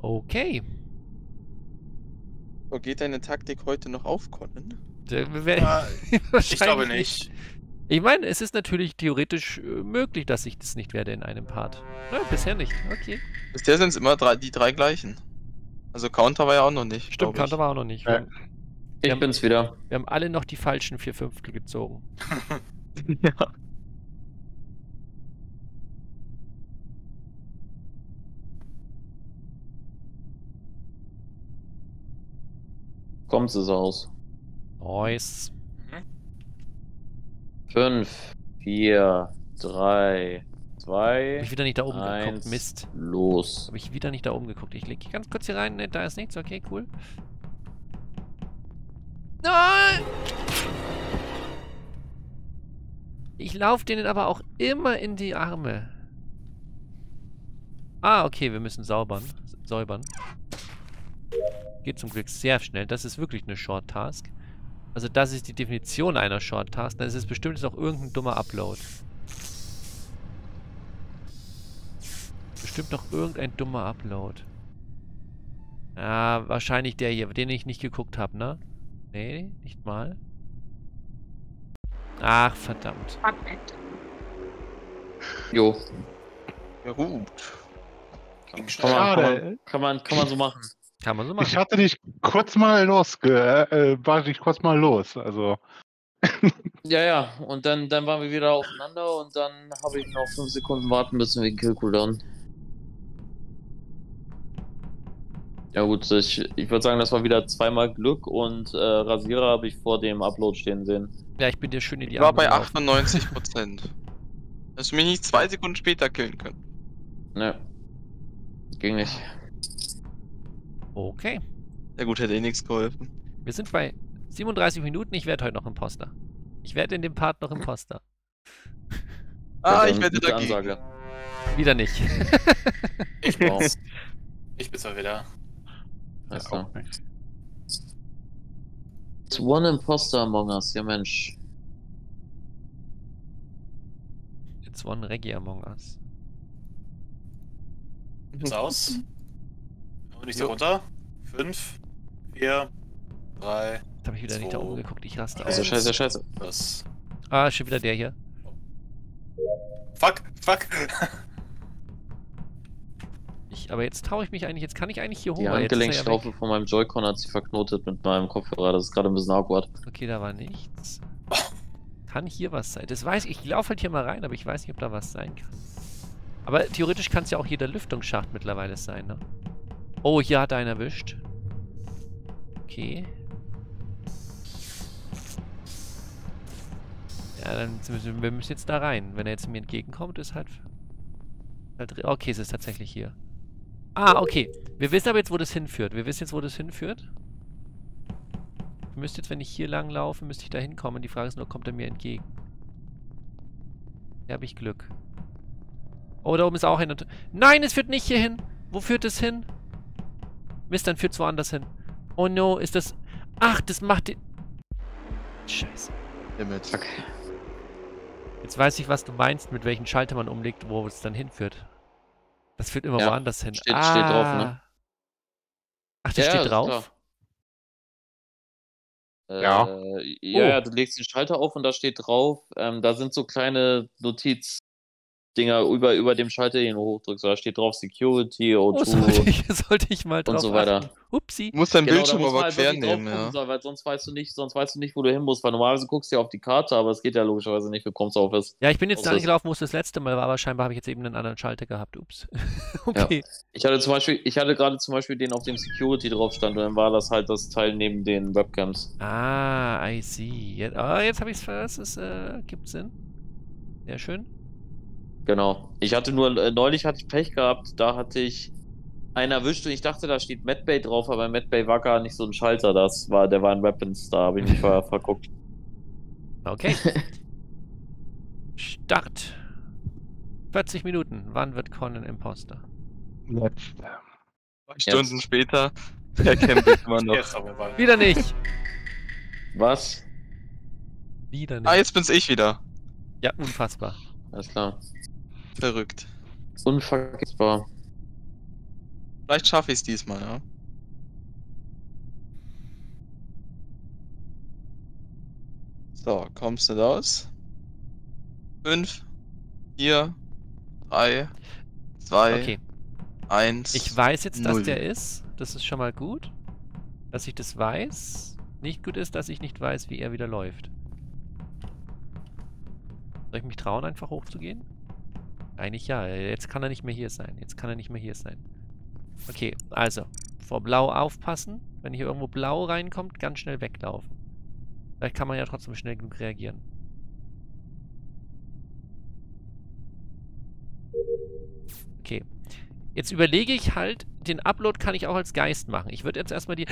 Okay. Oh, geht deine Taktik heute noch auf, Colin? Der wär- Ja, ich glaube nicht. Ich meine, es ist natürlich theoretisch äh, möglich, dass ich das nicht werde in einem Part. Na, bisher nicht. Okay. Bisher sind es immer drei, die drei gleichen. Also Counter war ja auch noch nicht. Stimmt, ich. Counter war auch noch nicht. Ja. Wir, Ich haben- bin's wieder. wir haben alle noch die falschen vier Fünftel gezogen. ja. Kommt es aus. Nice. Fünf, vier, drei, Hab zwei, ich wieder nicht da oben geguckt. eins, Mist. los. Habe ich wieder nicht da oben geguckt. Ich leg ganz kurz hier rein. Ne, da ist nichts. Okay, cool. Nein! Ich laufe denen aber auch immer in die Arme. Ah, okay, wir müssen saubern. Säubern. Geht zum Glück sehr schnell. Das ist wirklich eine Short Task. Also das ist die Definition einer Short Task. Dann ist es bestimmt auch irgendein dummer Upload. Bestimmt noch irgendein dummer Upload. Ja, wahrscheinlich der hier, den ich nicht geguckt habe, ne? Nee, nicht mal. Ach, verdammt. Jo. Ja, gut. Kann man, kann, man, kann man so machen. Kann man so Ich machen. hatte dich kurz mal losge... Äh, war dich kurz mal los. Also, Ja, ja. Und dann, dann waren wir wieder aufeinander und dann habe ich noch fünf Sekunden warten müssen wegen Kill-Cooldown. Ja gut, ich, ich würde sagen, das war wieder zweimal Glück und äh, Rasierer habe ich vor dem Upload stehen sehen. Ja, ich bin dir schön in die Ich war bei gelaufen. 98 Prozent. Hast du mich nicht zwei Sekunden später killen können. Ne. Ging nicht. Okay. Ja gut, hätte eh nichts geholfen. Wir sind bei 37 Minuten. Ich werde heute noch Imposter. Ich werde in dem Part noch Imposter. Ah, Ja, ich gute dagegen. Ansage. Wieder nicht. Ich bin's. Ich bin's mal wieder. Auch klar. nicht. It's one imposter among us, ja Mensch. It's one Reggae Among Us. Ist aus. Und ich so runter. Fünf, vier, drei, Jetzt habe ich wieder nicht da oben geguckt. Ich raste Also aus. scheiße, scheiße. das. Ah, schon wieder der hier. Fuck, fuck. Ich, aber jetzt traue ich mich eigentlich. Jetzt kann ich eigentlich hier hoch. Die er ja von meinem Joy-Con hat sich verknotet mit meinem Kopfhörer. Das ist gerade ein bisschen awkward. Okay, da war nichts. Kann hier was sein? Das weiß ich. Ich laufe halt hier mal rein, aber ich weiß nicht, ob da was sein kann. Aber theoretisch kann es ja auch hier der Lüftungsschacht mittlerweile sein, ne? Oh, hier hat er einen erwischt. Okay. Ja, dann müssen wir, müssen jetzt da rein. Wenn er jetzt mir entgegenkommt, ist halt... halt okay, es ist tatsächlich hier. Ah, okay. Wir wissen aber jetzt, wo das hinführt. Wir wissen jetzt, wo das hinführt. Ich müsste jetzt, wenn ich hier lang laufe, müsste ich da hinkommen. Die Frage ist nur, kommt er mir entgegen? Hier habe ich Glück. Oh, da oben ist auch einer. Nein, es führt nicht hier hin. Wo führt es hin? Mist, dann führt es woanders hin. Oh no, ist das... Ach, das macht den... Scheiße. Damit. Fuck. Jetzt weiß ich, was du meinst, mit welchen Schalter man umlegt, wo es dann hinführt. Das führt immer Ja, woanders hin. steht- steht drauf, ne? Ah. Ach, das Ja, steht drauf? klar. Ja. Äh, ja, Oh. ja, du legst den Schalter auf und da steht drauf, ähm, da sind so kleine Notiz, Dinger über, über dem Schalter, den du hochdrückst. Da steht drauf Security, Oh, O2 sollte ich, sollte ich mal drauf und so weiter. achten. Upsi. Du musst deinen Genau, Bildschirm aber halt quer nehmen, ja. Weil sonst weißt du nicht, sonst weißt du nicht, wo du hin musst. Weil normalerweise guckst du ja auf die Karte, aber es geht ja logischerweise nicht, wie kommst du auf es. Ja, ich bin jetzt da gelaufen, wo es das letzte Mal war, aber scheinbar habe ich jetzt eben einen anderen Schalter gehabt. Ups. okay. Ich hatte zum Beispiel, ich hatte gerade zum Beispiel den, auf dem Security drauf stand und dann war das halt das Teil neben den Webcams. Ah, I see. Jetzt, ah, jetzt habe ich es Das ist, äh, gibt Sinn. Sehr schön. Genau. Ich hatte nur, äh, neulich hatte ich Pech gehabt, da hatte ich einen erwischt und ich dachte, da steht Medbay drauf, aber Medbay war gar nicht so ein Schalter, das war, der war ein Weapons, da habe ich mich ver verguckt. Okay. Start. 40 Minuten. Wann wird Conan Imposter? Zwei Stunden später erkennt mich immer noch. Jetzt aber mal. Wieder nicht. Was? Wieder Ah, nicht. jetzt bin's ich wieder. Ja, unfassbar. Alles klar. Verrückt. Unvergessbar. Vielleicht schaffe ich es diesmal, ja. So, kommst du raus? 5, 4, 3, 2, Okay. 1. Ich weiß jetzt, dass null. der ist. Das ist schon mal gut. Dass ich das weiß. Nicht gut ist, dass ich nicht weiß, wie er wieder läuft. Soll ich mich trauen, einfach hochzugehen? Eigentlich ja. Jetzt kann er nicht mehr hier sein. Jetzt kann er nicht mehr hier sein. Okay, also. Vor Blau aufpassen. Wenn hier irgendwo Blau reinkommt, ganz schnell weglaufen. Vielleicht kann man ja trotzdem schnell genug reagieren. Okay. Jetzt überlege ich halt, den Upload kann ich auch als Geist machen. Ich würde jetzt erstmal die...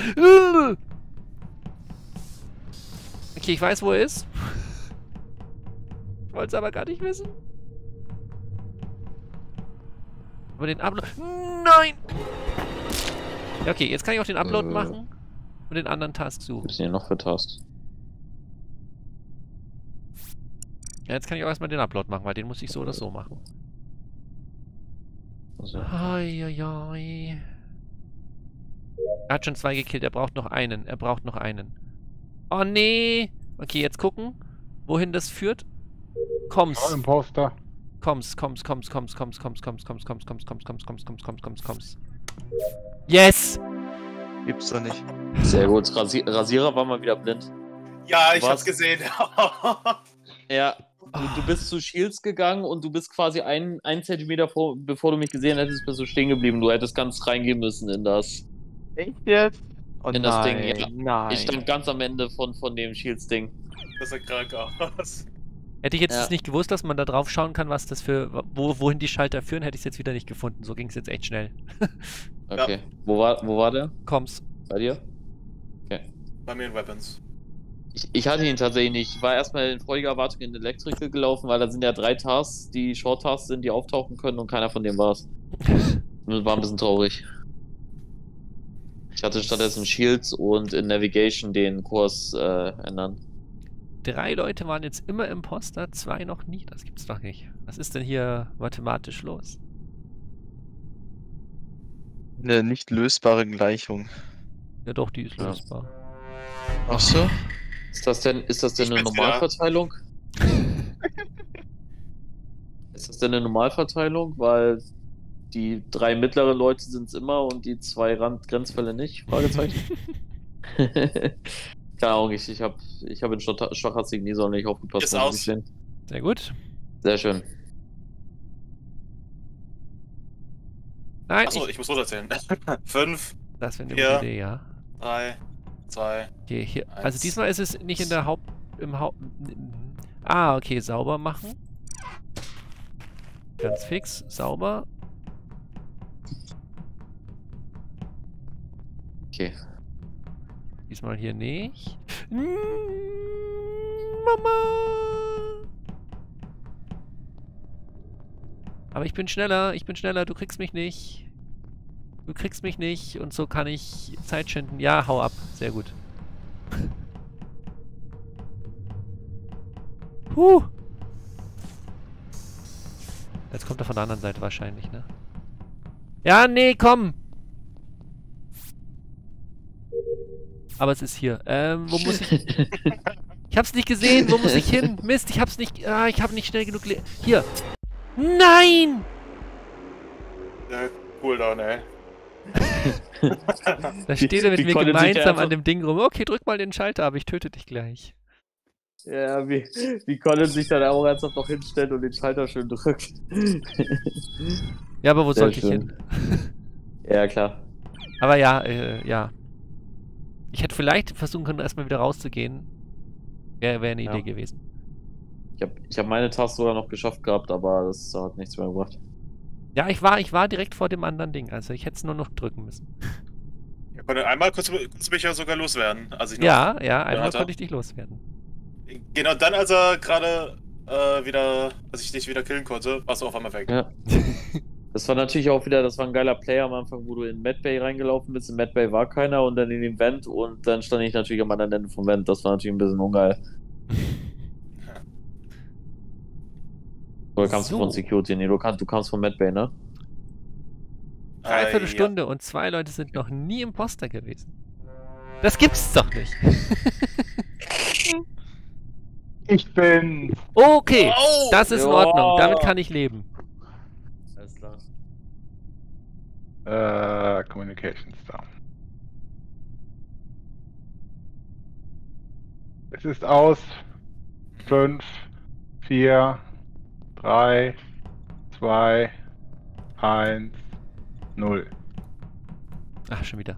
Okay, ich weiß, wo er ist. Ich wollte es aber gar nicht wissen. Aber den Upload... Nein! Ja, okay, jetzt kann ich auch den Upload Äh. machen und den anderen Task suchen. Was ist denn hier noch für Task? Ja, jetzt kann ich auch erstmal den Upload machen, weil den muss ich so oder so machen. Also, Eieiei. Er hat schon zwei gekillt, er braucht noch einen. Er braucht noch einen. Oh nee! Okay, jetzt gucken, wohin das führt. Komm's, Ja, Imposter. Komm's, komm's, komm's, komm's, komm's, komm's, komm's, komm's, komm's, komm's, komm's, komm's, komm's, komm's, komm's, komm's, komm's. Yes! Gibt's doch nicht. sehr gut. Rasi Rasierer war mal wieder blind. Ja, ich Was? hab's gesehen. Ja, du, bist zu Shields gegangen und du bist quasi ein, ein Zentimeter vor, bevor du mich gesehen hättest, bist du stehen geblieben. Du hättest ganz reingehen müssen in das. Echt jetzt? Oh In das Ding, ja. Nein. Ich stand ganz am Ende von, von dem Shields-Ding. das sah krank aus. Hätte ich jetzt Ja. nicht gewusst, dass man da drauf schauen kann, was das für, wo, wohin die Schalter führen, hätte ich es jetzt wieder nicht gefunden. So ging es jetzt echt schnell. Okay. Wo, war, wo war der? Komm's. Bei dir? Bei mir in Weapons. Ich, ich hatte ihn tatsächlich nicht. Ich war erstmal in freudiger Erwartung in Electrical gelaufen, weil da sind ja drei Tasks, die Short Tasks sind, die auftauchen können und keiner von denen war es. War ein bisschen traurig. Ich hatte stattdessen Shields und in Navigation den Kurs äh, ändern. Drei Leute waren jetzt immer Imposter, zwei noch nie. Das gibt's doch nicht. Was ist denn hier mathematisch los? Eine nicht lösbare Gleichung. Ja doch, die ist Ja. lösbar. Ach so? Ist das denn, ist das denn eine. Normalverteilung? ist das denn eine Normalverteilung? Weil die drei mittleren Leute sind es immer und die zwei Rand Grenzfälle nicht? Fragezeichen. Keine Ahnung, ich, ich habe ich hab in Stochastik nie sonderlich aufgepasst. Ist aus. Sehr gut. Sehr schön. Nein, Achso, ich, ich muss runterzählen. Fünf, das wäre eine gute Idee, ja. drei, zwei. Okay, hier, also Eins. diesmal ist es nicht in der Haupt... im Haupt... Ah, okay, sauber machen. Ganz fix, sauber. Okay. Diesmal hier nicht. Mm, Mama! Aber ich bin schneller, ich bin schneller, du kriegst mich nicht. Du kriegst mich nicht und so kann ich Zeit schinden. Ja, hau ab. Sehr gut. Huh. Jetzt kommt er von der anderen Seite wahrscheinlich, ne? Ja, nee, komm! Aber es ist hier. Ähm, wo muss ich... Ich hab's nicht gesehen. Wo muss ich hin? Mist, ich hab's nicht... Ah, ich hab nicht schnell genug... Le hier. Nein! Ja, Cooldown, ey. Da steht er mit wie mir gemeinsam einfach- an dem Ding rum. Okay, drück mal den Schalter, aber ich töte dich gleich. Ja, wie, wie Colin sich dann auch ernsthaft noch hinstellt und den Schalter schön drückt. Ja, aber wo Sehr sollte ich schön. hin? ja, klar. Aber ja, äh, ja. Ich hätte vielleicht versuchen können, erstmal wieder rauszugehen. Wäre wär eine Ja. Idee gewesen. Ich habe ich hab meine Task sogar noch geschafft gehabt, aber das hat nichts mehr gebracht. Ja, ich war, ich war direkt vor dem anderen Ding. Also ich hätte es nur noch drücken müssen. Ja, konnte einmal kurz, kurz mich ja sogar loswerden. Als ich noch, Ja, ja, einmal hat er. konnte ich dich loswerden. Genau dann, als er gerade äh, wieder, als ich dich wieder killen konnte, warst du auf einmal weg. Ja. Das war natürlich auch wieder, das war ein geiler Play am Anfang, wo du in Medbay reingelaufen bist. In Medbay war keiner und dann in den Vent und dann stand ich natürlich am anderen Ende vom Vent. Das war natürlich ein bisschen ungeil. Oder kamst So. du von Security? Nee, du, kam, du kamst von Medbay, ne? Dreiviertel Stunde und zwei Leute sind noch nie Imposter gewesen. Das gibt's doch nicht. Ich bin. Okay, Ja. Oh! das ist in Ja. Ordnung. Damit kann ich leben. Alles klar. Äh, Communications down. Es ist aus. 5, 4, 3, 2, 1, 0. Ach, schon wieder.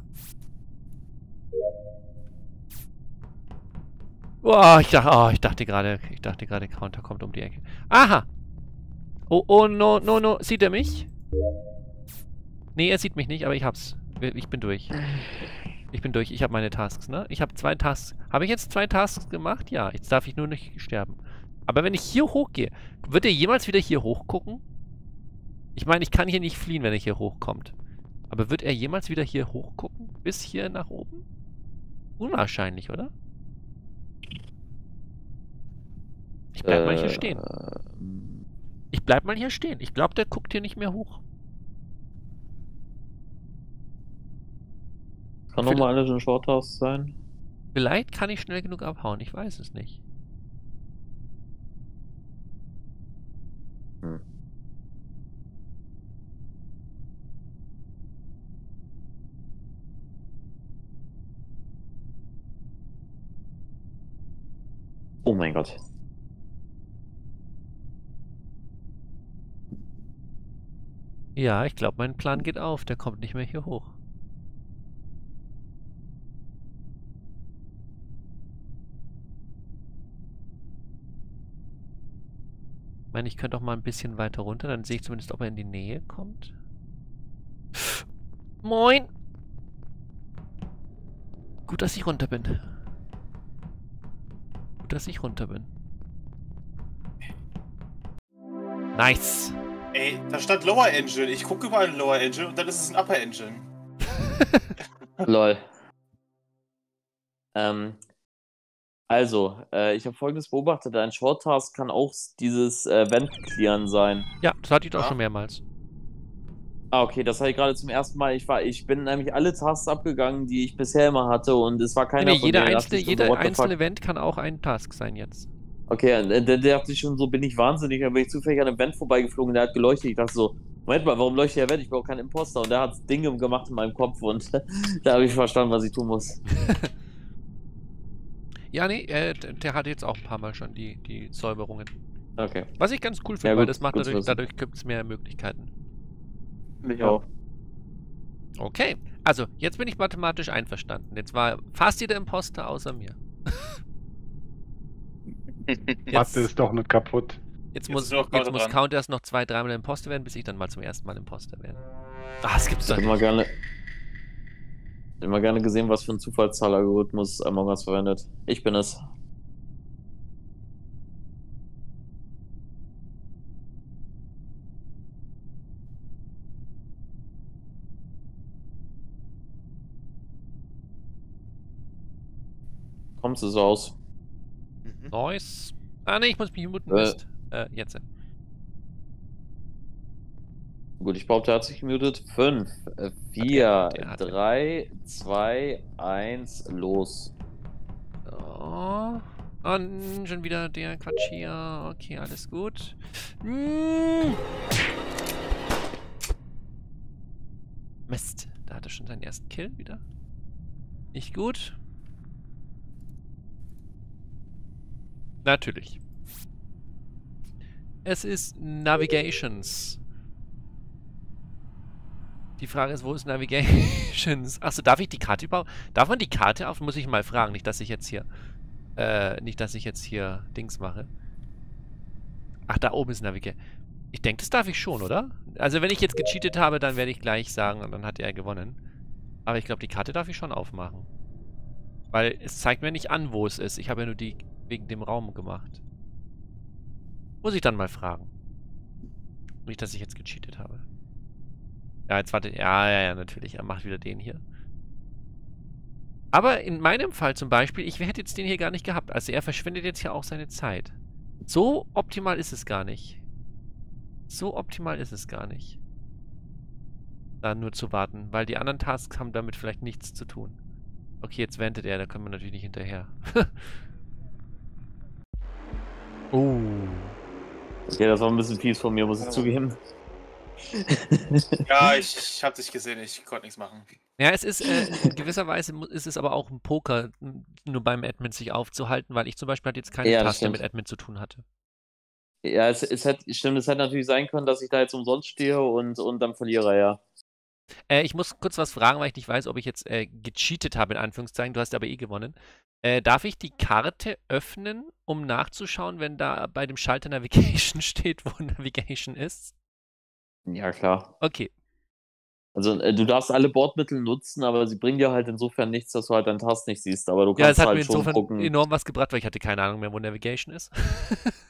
Oh, ich dachte, oh, ich dachte gerade, ich dachte gerade, Counter kommt um die Ecke. Aha! Oh, oh, no, no, no. Sieht er mich? Nee, er sieht mich nicht, aber ich hab's. Ich bin durch. Ich bin durch. Ich habe meine Tasks, ne? Ich habe zwei Tasks. Habe ich jetzt zwei Tasks gemacht? Ja. Jetzt darf ich nur nicht sterben. Aber wenn ich hier hochgehe, wird er jemals wieder hier hochgucken? Ich meine, ich kann hier nicht fliehen, wenn er hier hochkommt. Aber wird er jemals wieder hier hochgucken? Bis hier nach oben? Unwahrscheinlich, oder? Ich bleib mal hier stehen. Ähm, Ich bleib mal hier stehen. Ich glaube, der guckt hier nicht mehr hoch. Kann nochmal eine Short Task sein? Vielleicht kann ich schnell genug abhauen. Ich weiß es nicht. Hm. Oh mein Gott. Ja, ich glaube, mein Plan geht auf. Der kommt nicht mehr hier hoch. Meine, ich könnte auch mal ein bisschen weiter runter. Dann sehe ich zumindest, ob er in die Nähe kommt. Moin! Gut, dass ich runter bin. Gut, dass ich runter bin. Nice! Ey, da stand Lower Engine. Ich gucke überall in Lower Engine und dann ist es ein Upper Engine. Lol. Ähm, also, äh, ich habe folgendes beobachtet. Ein Short Task kann auch dieses äh, Vent clearen sein. Ja, das hatte ich doch Ja. schon mehrmals. Ah, okay, das hatte ich gerade zum ersten Mal. Ich war, ich bin nämlich alle Tasks abgegangen, die ich bisher immer hatte und es war keiner Nee, von jeder denen. Einzelne, jeder so, einzelne. Event kann auch ein Task sein jetzt. Okay, und dann dachte ich schon so, bin ich wahnsinnig. Dann bin ich zufällig an einem Vent vorbeigeflogen, der hat geleuchtet. Ich dachte so, Moment mal, warum leuchtet der Vent? Ich bin auch kein Imposter. Und der hat Dinge gemacht in meinem Kopf und da habe ich verstanden, was ich tun muss. Ja, nee, äh, der hatte jetzt auch ein paar Mal schon die, die Säuberungen. Okay. Was ich ganz cool finde, Ja, weil das macht zu dadurch, gibt es mehr Möglichkeiten. Mich auch. Okay, also jetzt bin ich mathematisch einverstanden. Jetzt war fast jeder Imposter außer mir. Jetzt, Mathe ist doch nicht kaputt. jetzt Jetzt muss, jetzt Counter muss dran. Count erst noch zwei, dreimal Imposter werden, bis ich dann mal zum ersten Mal Imposter werde. Ah, das gibt's Ich doch nicht. mal gerne, hätte mal gerne gesehen, was für ein Zufallszahlalgorithmus Among Us verwendet. Ich bin es. Kommt es so aus? Mhm. Nice. Ah, nee, ich muss mich muten. Äh. Äh, jetzt. Gut, ich behaupte, er hat sich gemutet. 5, er, 4, hat er, hat er. 3, 2, 1, los. Oh, Und schon wieder der Quatsch hier. Okay, alles gut. Mm. Mist, da hat er schon seinen ersten Kill wieder. Nicht gut. Natürlich. Es ist Navigations. Die Frage ist, wo ist Navigations? Achso, darf ich die Karte überhaupt... Darf man die Karte auf? Muss ich mal fragen. Nicht, dass ich jetzt hier... Äh, nicht, dass ich jetzt hier Dings mache. Ach, da oben ist Navigation. Ich denke, das darf ich schon, oder? Also, wenn ich jetzt gecheatet habe, dann werde ich gleich sagen, und dann hat er gewonnen. Aber ich glaube, die Karte darf ich schon aufmachen. Weil es zeigt mir nicht an, wo es ist. Ich habe ja nur die wegen dem Raum gemacht. Muss ich dann mal fragen. Nicht, dass ich jetzt gecheatet habe. Ja, jetzt warte. Ja, ja, ja, natürlich. Er macht wieder den hier. Aber in meinem Fall zum Beispiel, ich hätte jetzt den hier gar nicht gehabt. Also er verschwendet jetzt ja auch seine Zeit. So optimal ist es gar nicht. So optimal ist es gar nicht. Da nur zu warten, weil die anderen Tasks haben damit vielleicht nichts zu tun. Okay, jetzt wendet er, da können wir natürlich nicht hinterher. oh. Okay, das war ein bisschen fies von mir, muss ich zugeben. Ja, ich, ich habe dich gesehen, ich konnte nichts machen. Ja, es ist äh, in gewisser Weise ist es aber auch ein Poker, nur beim Admin sich aufzuhalten, weil ich zum Beispiel halt jetzt keine Ja, Taste mit. Admin zu tun hatte. Ja, es, es hätte, stimmt, es hätte natürlich sein können, dass ich da jetzt umsonst stehe und, und dann verliere, ja. Äh, ich muss kurz was fragen, weil ich nicht weiß, ob ich jetzt äh, gecheatet habe, in Anführungszeichen. Du hast aber eh gewonnen. Äh, darf ich die Karte öffnen, um nachzuschauen, wenn da bei dem Schalter Navigation steht, wo Navigation ist? Ja, klar. Okay. Also äh, du darfst alle Bordmittel nutzen, aber sie bringen dir halt insofern nichts, dass du halt deinen Task nicht siehst. Aber du Ja, es kannst hat halt mir schon insofern gucken. enorm was gebracht, weil ich hatte keine Ahnung mehr, wo Navigation ist.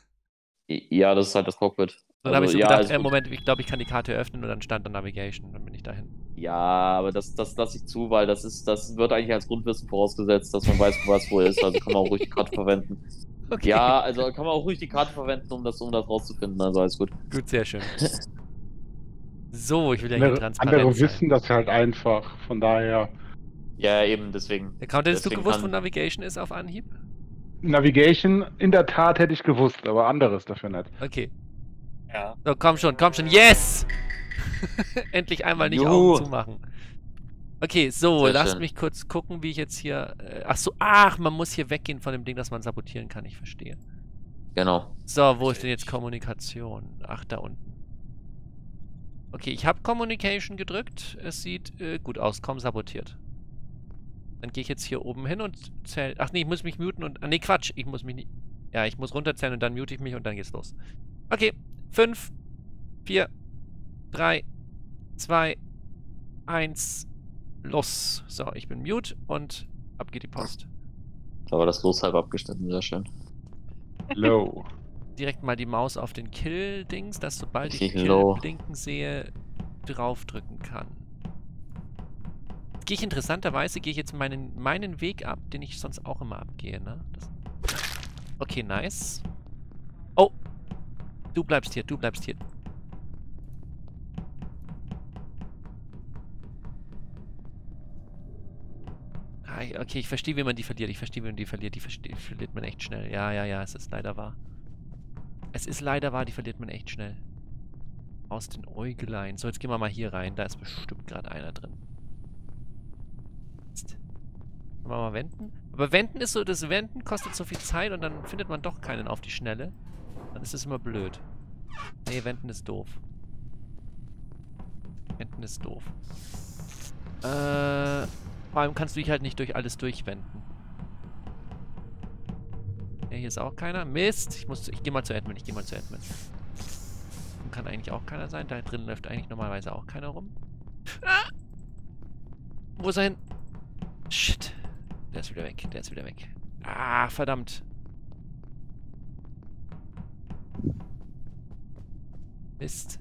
Ja, das ist halt das Cockpit. Dann habe ich so ja, gedacht, äh. Moment, ich glaube, ich kann die Karte öffnen und dann stand da Navigation. Dann bin ich dahin. Ja, aber das, das lasse ich zu, weil das ist, das wird eigentlich als Grundwissen vorausgesetzt, dass man weiß, wo was wo ist. Also kann man auch ruhig die Karte verwenden. Okay. Ja, also kann man auch ruhig die Karte verwenden, um das, um das rauszufinden. Also alles gut. Gut, sehr schön. So, ich will ja hier Andere, transparent andere sein. wissen das halt einfach. Von daher, Ja, eben, deswegen. Der Count, hättest du gewusst, wo Navigation ist auf Anhieb? Navigation in der Tat hätte ich gewusst, aber anderes dafür nicht. Okay. Ja. So, komm schon, komm schon. Yes! Endlich einmal nicht Juhu. Augen zumachen. Okay, so, Sehr lasst schön. mich kurz gucken, wie ich jetzt hier. Äh, ach so, ach, man muss hier weggehen von dem Ding, das man sabotieren kann. Ich verstehe. Genau. So, wo ist denn jetzt Kommunikation? Ach, da unten. Okay, ich habe Communication gedrückt. Es sieht äh, gut aus, kaum sabotiert. Dann gehe ich jetzt hier oben hin und zähle. Ach nee, ich muss mich muten und. Ah nee, Quatsch. Ich muss mich nicht. Ja, ich muss runterzählen und dann mute ich mich und dann geht's los. Okay. 5, 4, 3, 2, 1, los. So, ich bin mute und ab geht die Post. Da war das Los halb abgeschnitten, sehr schön. Low. direkt mal die Maus auf den Kill-Dings, dass sobald ich Richtig Kill blinken sehe, draufdrücken kann. Gehe ich interessanterweise, gehe ich jetzt meinen, meinen Weg ab, den ich sonst auch immer abgehe, ne? Das, okay, nice. Oh! Du bleibst hier, du bleibst hier. Ah, Okay, ich verstehe, wie man die verliert. Ich verstehe, wie man die verliert. Die verliert man echt schnell. Ja, ja, ja, es ist leider wahr. Es ist leider wahr, die verliert man echt schnell. Aus den Äugelein. So, jetzt gehen wir mal hier rein. Da ist bestimmt gerade einer drin. Jetzt. Können wir mal wenden? Aber wenden ist so, das Wenden kostet so viel Zeit und dann findet man doch keinen auf die Schnelle. Dann ist es immer blöd. Nee, wenden ist doof. Wenden ist doof. Äh, vor allem kannst du dich halt nicht durch alles durchwenden. Ja, hier ist auch keiner. Mist! Ich muss, ich gehe mal zu Admin, ich gehe mal zu Admin. Hier Kann eigentlich auch keiner sein. Da drin läuft eigentlich normalerweise auch keiner rum. Ah! Wo ist er hin? Shit. Der ist wieder weg, der ist wieder weg. Ah, verdammt. Mist.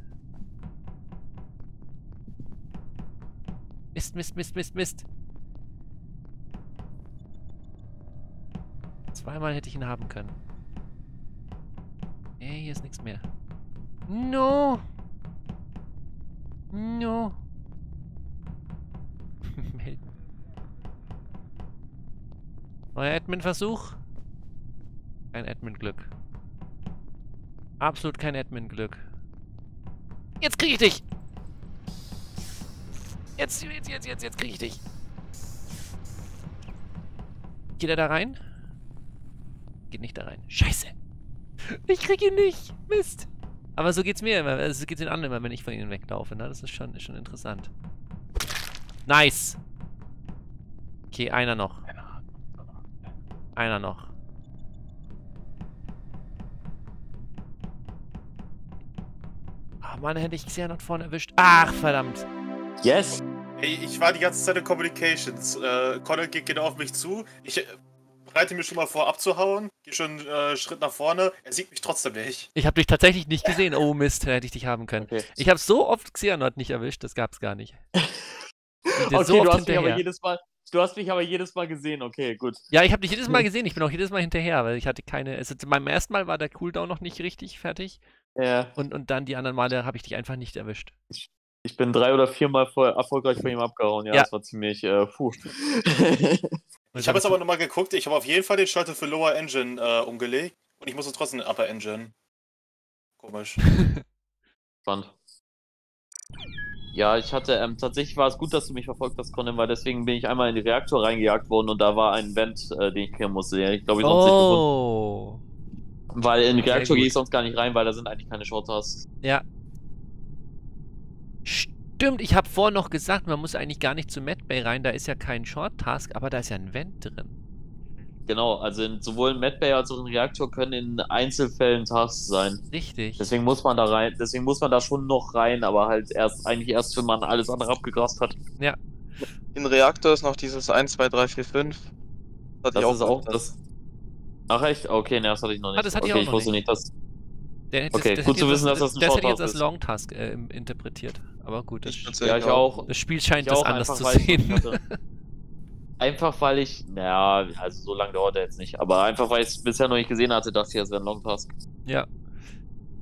Mist, Mist, Mist, Mist, Mist. Zweimal hätte ich ihn haben können. Ey, hier ist nichts mehr. No! No! Melden. Neuer Admin-Versuch. Kein Admin-Glück. Absolut kein Admin-Glück. Jetzt krieg ich dich! Jetzt, jetzt, jetzt, jetzt, jetzt krieg ich dich. Geht er da rein? Geht nicht da rein. Scheiße! Ich krieg ihn nicht! Mist! Aber so geht's mir immer. Also so geht's den anderen immer, wenn ich von ihnen weglaufe. Ne? Das ist schon, ist schon interessant. Nice! Okay, einer noch. Einer noch. Ah, Mann, hätte ich Xehanort vorne erwischt. Ach, verdammt. Yes! Ey, ich war die ganze Zeit in Communications. Äh, Connor geht genau auf mich zu. Ich äh, bereite mich schon mal vor, abzuhauen. Gehe schon äh, einen Schritt nach vorne. Er sieht mich trotzdem nicht. Ich habe dich tatsächlich nicht gesehen. Oh Mist, hätte ich dich haben können. Okay. Ich habe so oft Xehanort nicht erwischt, das gab's gar nicht. Okay, so du hast mich aber jedes Mal. Du hast mich aber jedes Mal gesehen, okay, gut. Ja, ich habe dich jedes Mal gesehen. Ich bin auch jedes Mal hinterher, weil ich hatte keine. Also beim ersten Mal war der Cooldown noch nicht richtig fertig. Ja. Und, und dann die anderen Male habe ich dich einfach nicht erwischt. Ich bin drei oder viermal voll erfolgreich von ihm abgehauen. Ja, Ja. das war ziemlich, äh, puh. Ich habe jetzt aber nochmal geguckt. Ich habe auf jeden Fall den Schalter für Lower Engine äh, umgelegt. Und ich musste trotzdem in Upper Engine. Komisch. Spannend. Ja, ich hatte, ähm, tatsächlich war es gut, dass du mich verfolgt hast, Conan, weil deswegen bin ich einmal in den Reaktor reingejagt worden und da war ein Vent, äh, den ich kennen musste, den ich glaube ich sonst nicht gefunden. Oh. Weil in den Reaktor gehe ich sonst gar nicht rein, weil da sind eigentlich keine Shorters. Ja. Stimmt, ich habe vorhin noch gesagt, man muss eigentlich gar nicht zu Medbay rein, da ist ja kein Short-Task, aber da ist ja ein Vent drin. Genau, also in, sowohl in Medbay als auch im Reaktor können in Einzelfällen Tasks sein. Richtig. Deswegen muss man da rein, deswegen muss man da schon noch rein, aber halt erst, eigentlich erst, wenn man alles andere abgegrast hat. In Reaktor ist noch dieses 1, 2, 3, 4, 5. Hatte Das ich ist auch das. Ach echt? Okay, ne, das hatte ich noch nicht. das hatte ich okay, auch ich noch wusste nicht. nicht, dass. Der, Okay, gut hätte zu wissen, dass das ein Das hätte ich jetzt Short-Task als ist. Long-Task äh, interpretiert. Aber gut, das, Ich das Ja, ich auch. Spiel scheint Ich das auch, anders einfach, zu sehen. Einfach weil ich, naja, also so lange dauert er jetzt nicht, aber einfach weil ich es bisher noch nicht gesehen hatte, dass hier es wäre ein Long Task. Ja.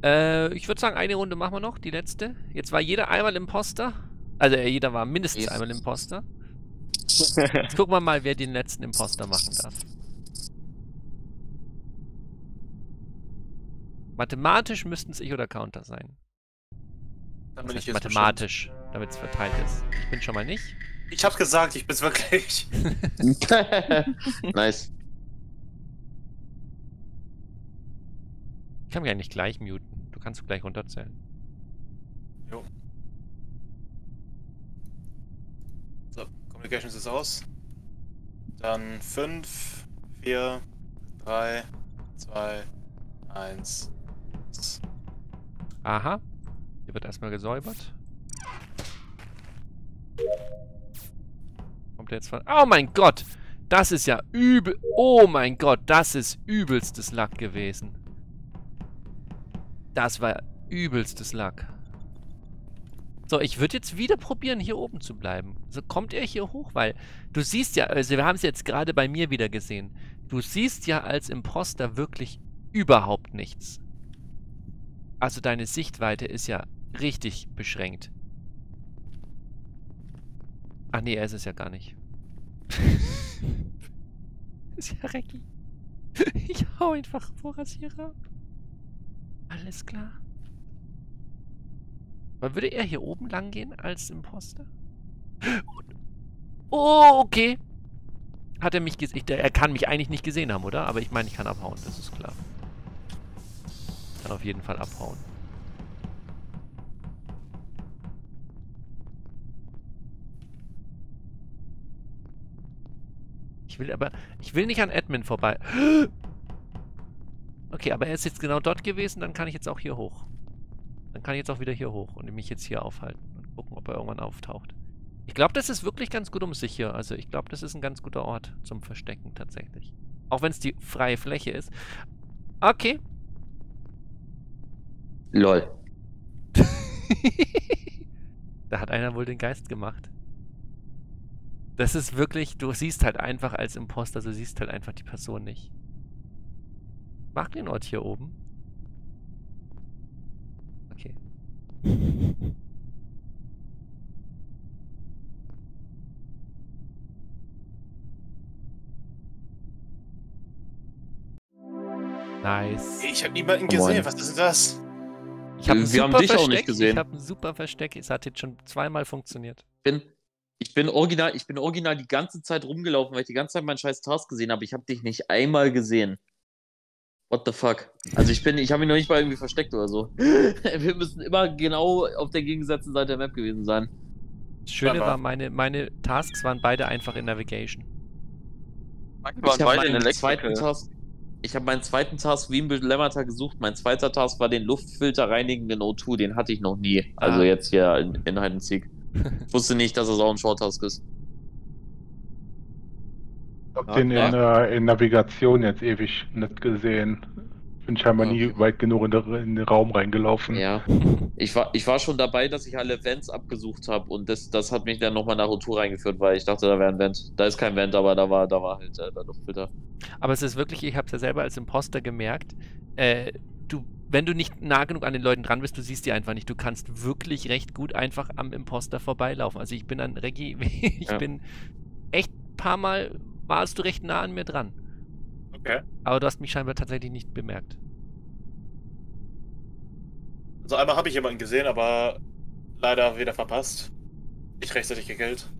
Äh, ich würde sagen, eine Runde machen wir noch, die letzte. Jetzt war jeder einmal Imposter. Also äh, jeder war mindestens Yes. einmal Imposter. Jetzt gucken wir mal, wer den letzten Imposter machen darf. Mathematisch müssten es ich oder Counter sein. Dann Das bin heißt ich mathematisch, damit es verteilt ist. Ich bin schon mal nicht. Ich hab's gesagt, ich bin's wirklich. nice. Ich kann mich eigentlich gleich muten. Du kannst gleich runterzählen. Jo. So, Communications ist aus. Dann 5, 4, 3, 2, 1. Aha. Hier wird erstmal gesäubert. Kommt der jetzt von. Oh mein Gott! Das ist ja übel. Oh mein Gott, das ist übelstes Lack gewesen. Das war übelstes Lack. So, ich würde jetzt wieder probieren, hier oben zu bleiben. So, kommt er hier hoch? Weil du siehst ja, also wir haben es jetzt gerade bei mir wieder gesehen. Du siehst ja als Imposter wirklich überhaupt nichts. Also deine Sichtweite ist ja richtig beschränkt. Ach nee, er ist es ja gar nicht. ist ja Recki. Ich hau einfach Vorrasierer. Alles klar. Aber würde er hier oben lang gehen als Imposter? Oh, okay. Hat er mich gesehen? Er kann mich eigentlich nicht gesehen haben, oder? Aber ich meine, ich kann abhauen, das ist klar. Kann auf jeden Fall abhauen. Will aber, ich will nicht an Admin vorbei. Okay, aber er ist jetzt genau dort gewesen, dann kann ich jetzt auch hier hoch. Dann kann ich jetzt auch wieder hier hoch und mich jetzt hier aufhalten und gucken, ob er irgendwann auftaucht. Ich glaube, das ist wirklich ganz gut um sich hier. Also ich glaube, das ist ein ganz guter Ort zum Verstecken tatsächlich. Auch wenn es die freie Fläche ist. Okay. Lol. da hat einer wohl den Geist gemacht. Das ist wirklich, du siehst halt einfach als Imposter, du siehst halt einfach die Person nicht. Mach den Ort hier oben. Okay. Nice. Ich habe niemanden Oh, Moin. gesehen. Was ist denn das? Ich habe ein Wir haben super dich auch nicht Versteck. gesehen. Ich habe ein super Versteck. Es hat jetzt schon zweimal funktioniert. bin, ich bin original, ich bin original die ganze Zeit rumgelaufen, weil ich die ganze Zeit meinen scheiß Task gesehen habe. Ich habe dich nicht einmal gesehen. What the fuck? Also ich bin, ich habe mich noch nicht mal irgendwie versteckt oder so. Wir müssen immer genau auf der gegensätzlichen Seite der Map gewesen sein. Das Schöne war, meine, meine Tasks waren beide einfach in Navigation. Ich habe in meinen zweiten. Task, ich habe meinen zweiten Task wie ein Dilemmata gesucht. Mein zweiter Task war den Luftfilter reinigenden O2, den hatte ich noch nie. Also Ah. jetzt hier in, in. Ich wusste nicht, dass es auch ein Short Task ist. Ich hab den ja. in, äh, in Navigation jetzt ewig nicht gesehen. Bin scheinbar Ja. nie weit genug in, der, in den Raum reingelaufen. Ja. Ich war, ich war schon dabei, dass ich alle Vents abgesucht habe und das, das hat mich dann nochmal nach O2 reingeführt, weil ich dachte, da wäre ein Vent. Da ist kein Vent, aber da war, da war halt äh, der Luftfilter. Aber es ist wirklich, ich habe es ja selber als Imposter gemerkt, äh, du, wenn du nicht nah genug an den Leuten dran bist, du siehst die einfach nicht. Du kannst wirklich recht gut einfach am Imposter vorbeilaufen. Also ich bin an Reggie, ich Ja. bin echt ein paar Mal warst du recht nah an mir dran. Okay. Aber du hast mich scheinbar tatsächlich nicht bemerkt. Also einmal habe ich jemanden gesehen, aber leider wieder verpasst. Nicht rechtzeitig gekillt.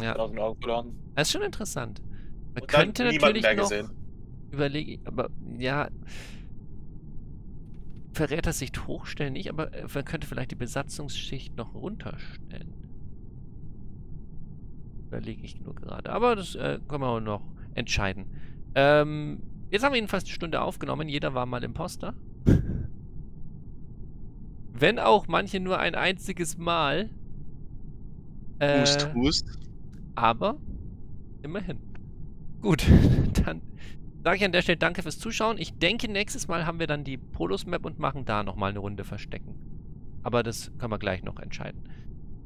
Ja, Aus den Augen verloren. das ist schon interessant. Man Und könnte natürlich mehr noch überlegen, aber ja, Verrätersicht hochstellen nicht, aber äh, man könnte vielleicht die Besatzungsschicht noch runterstellen. Überlege ich nur gerade. Aber das äh, können wir auch noch entscheiden. Ähm, jetzt haben wir jedenfalls eine Stunde aufgenommen. Jeder war mal Imposter. Wenn auch manche nur ein einziges Mal. Äh, Hust, hust. aber immerhin. Gut, dann sage ich an der Stelle danke fürs Zuschauen. Ich denke, nächstes Mal haben wir dann die Polos-Map und machen da nochmal eine Runde verstecken. Aber das können wir gleich noch entscheiden.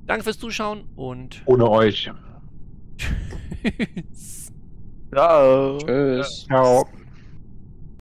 Danke fürs Zuschauen und Ohne euch. tschüss. Ciao. Tschüss. Ciao.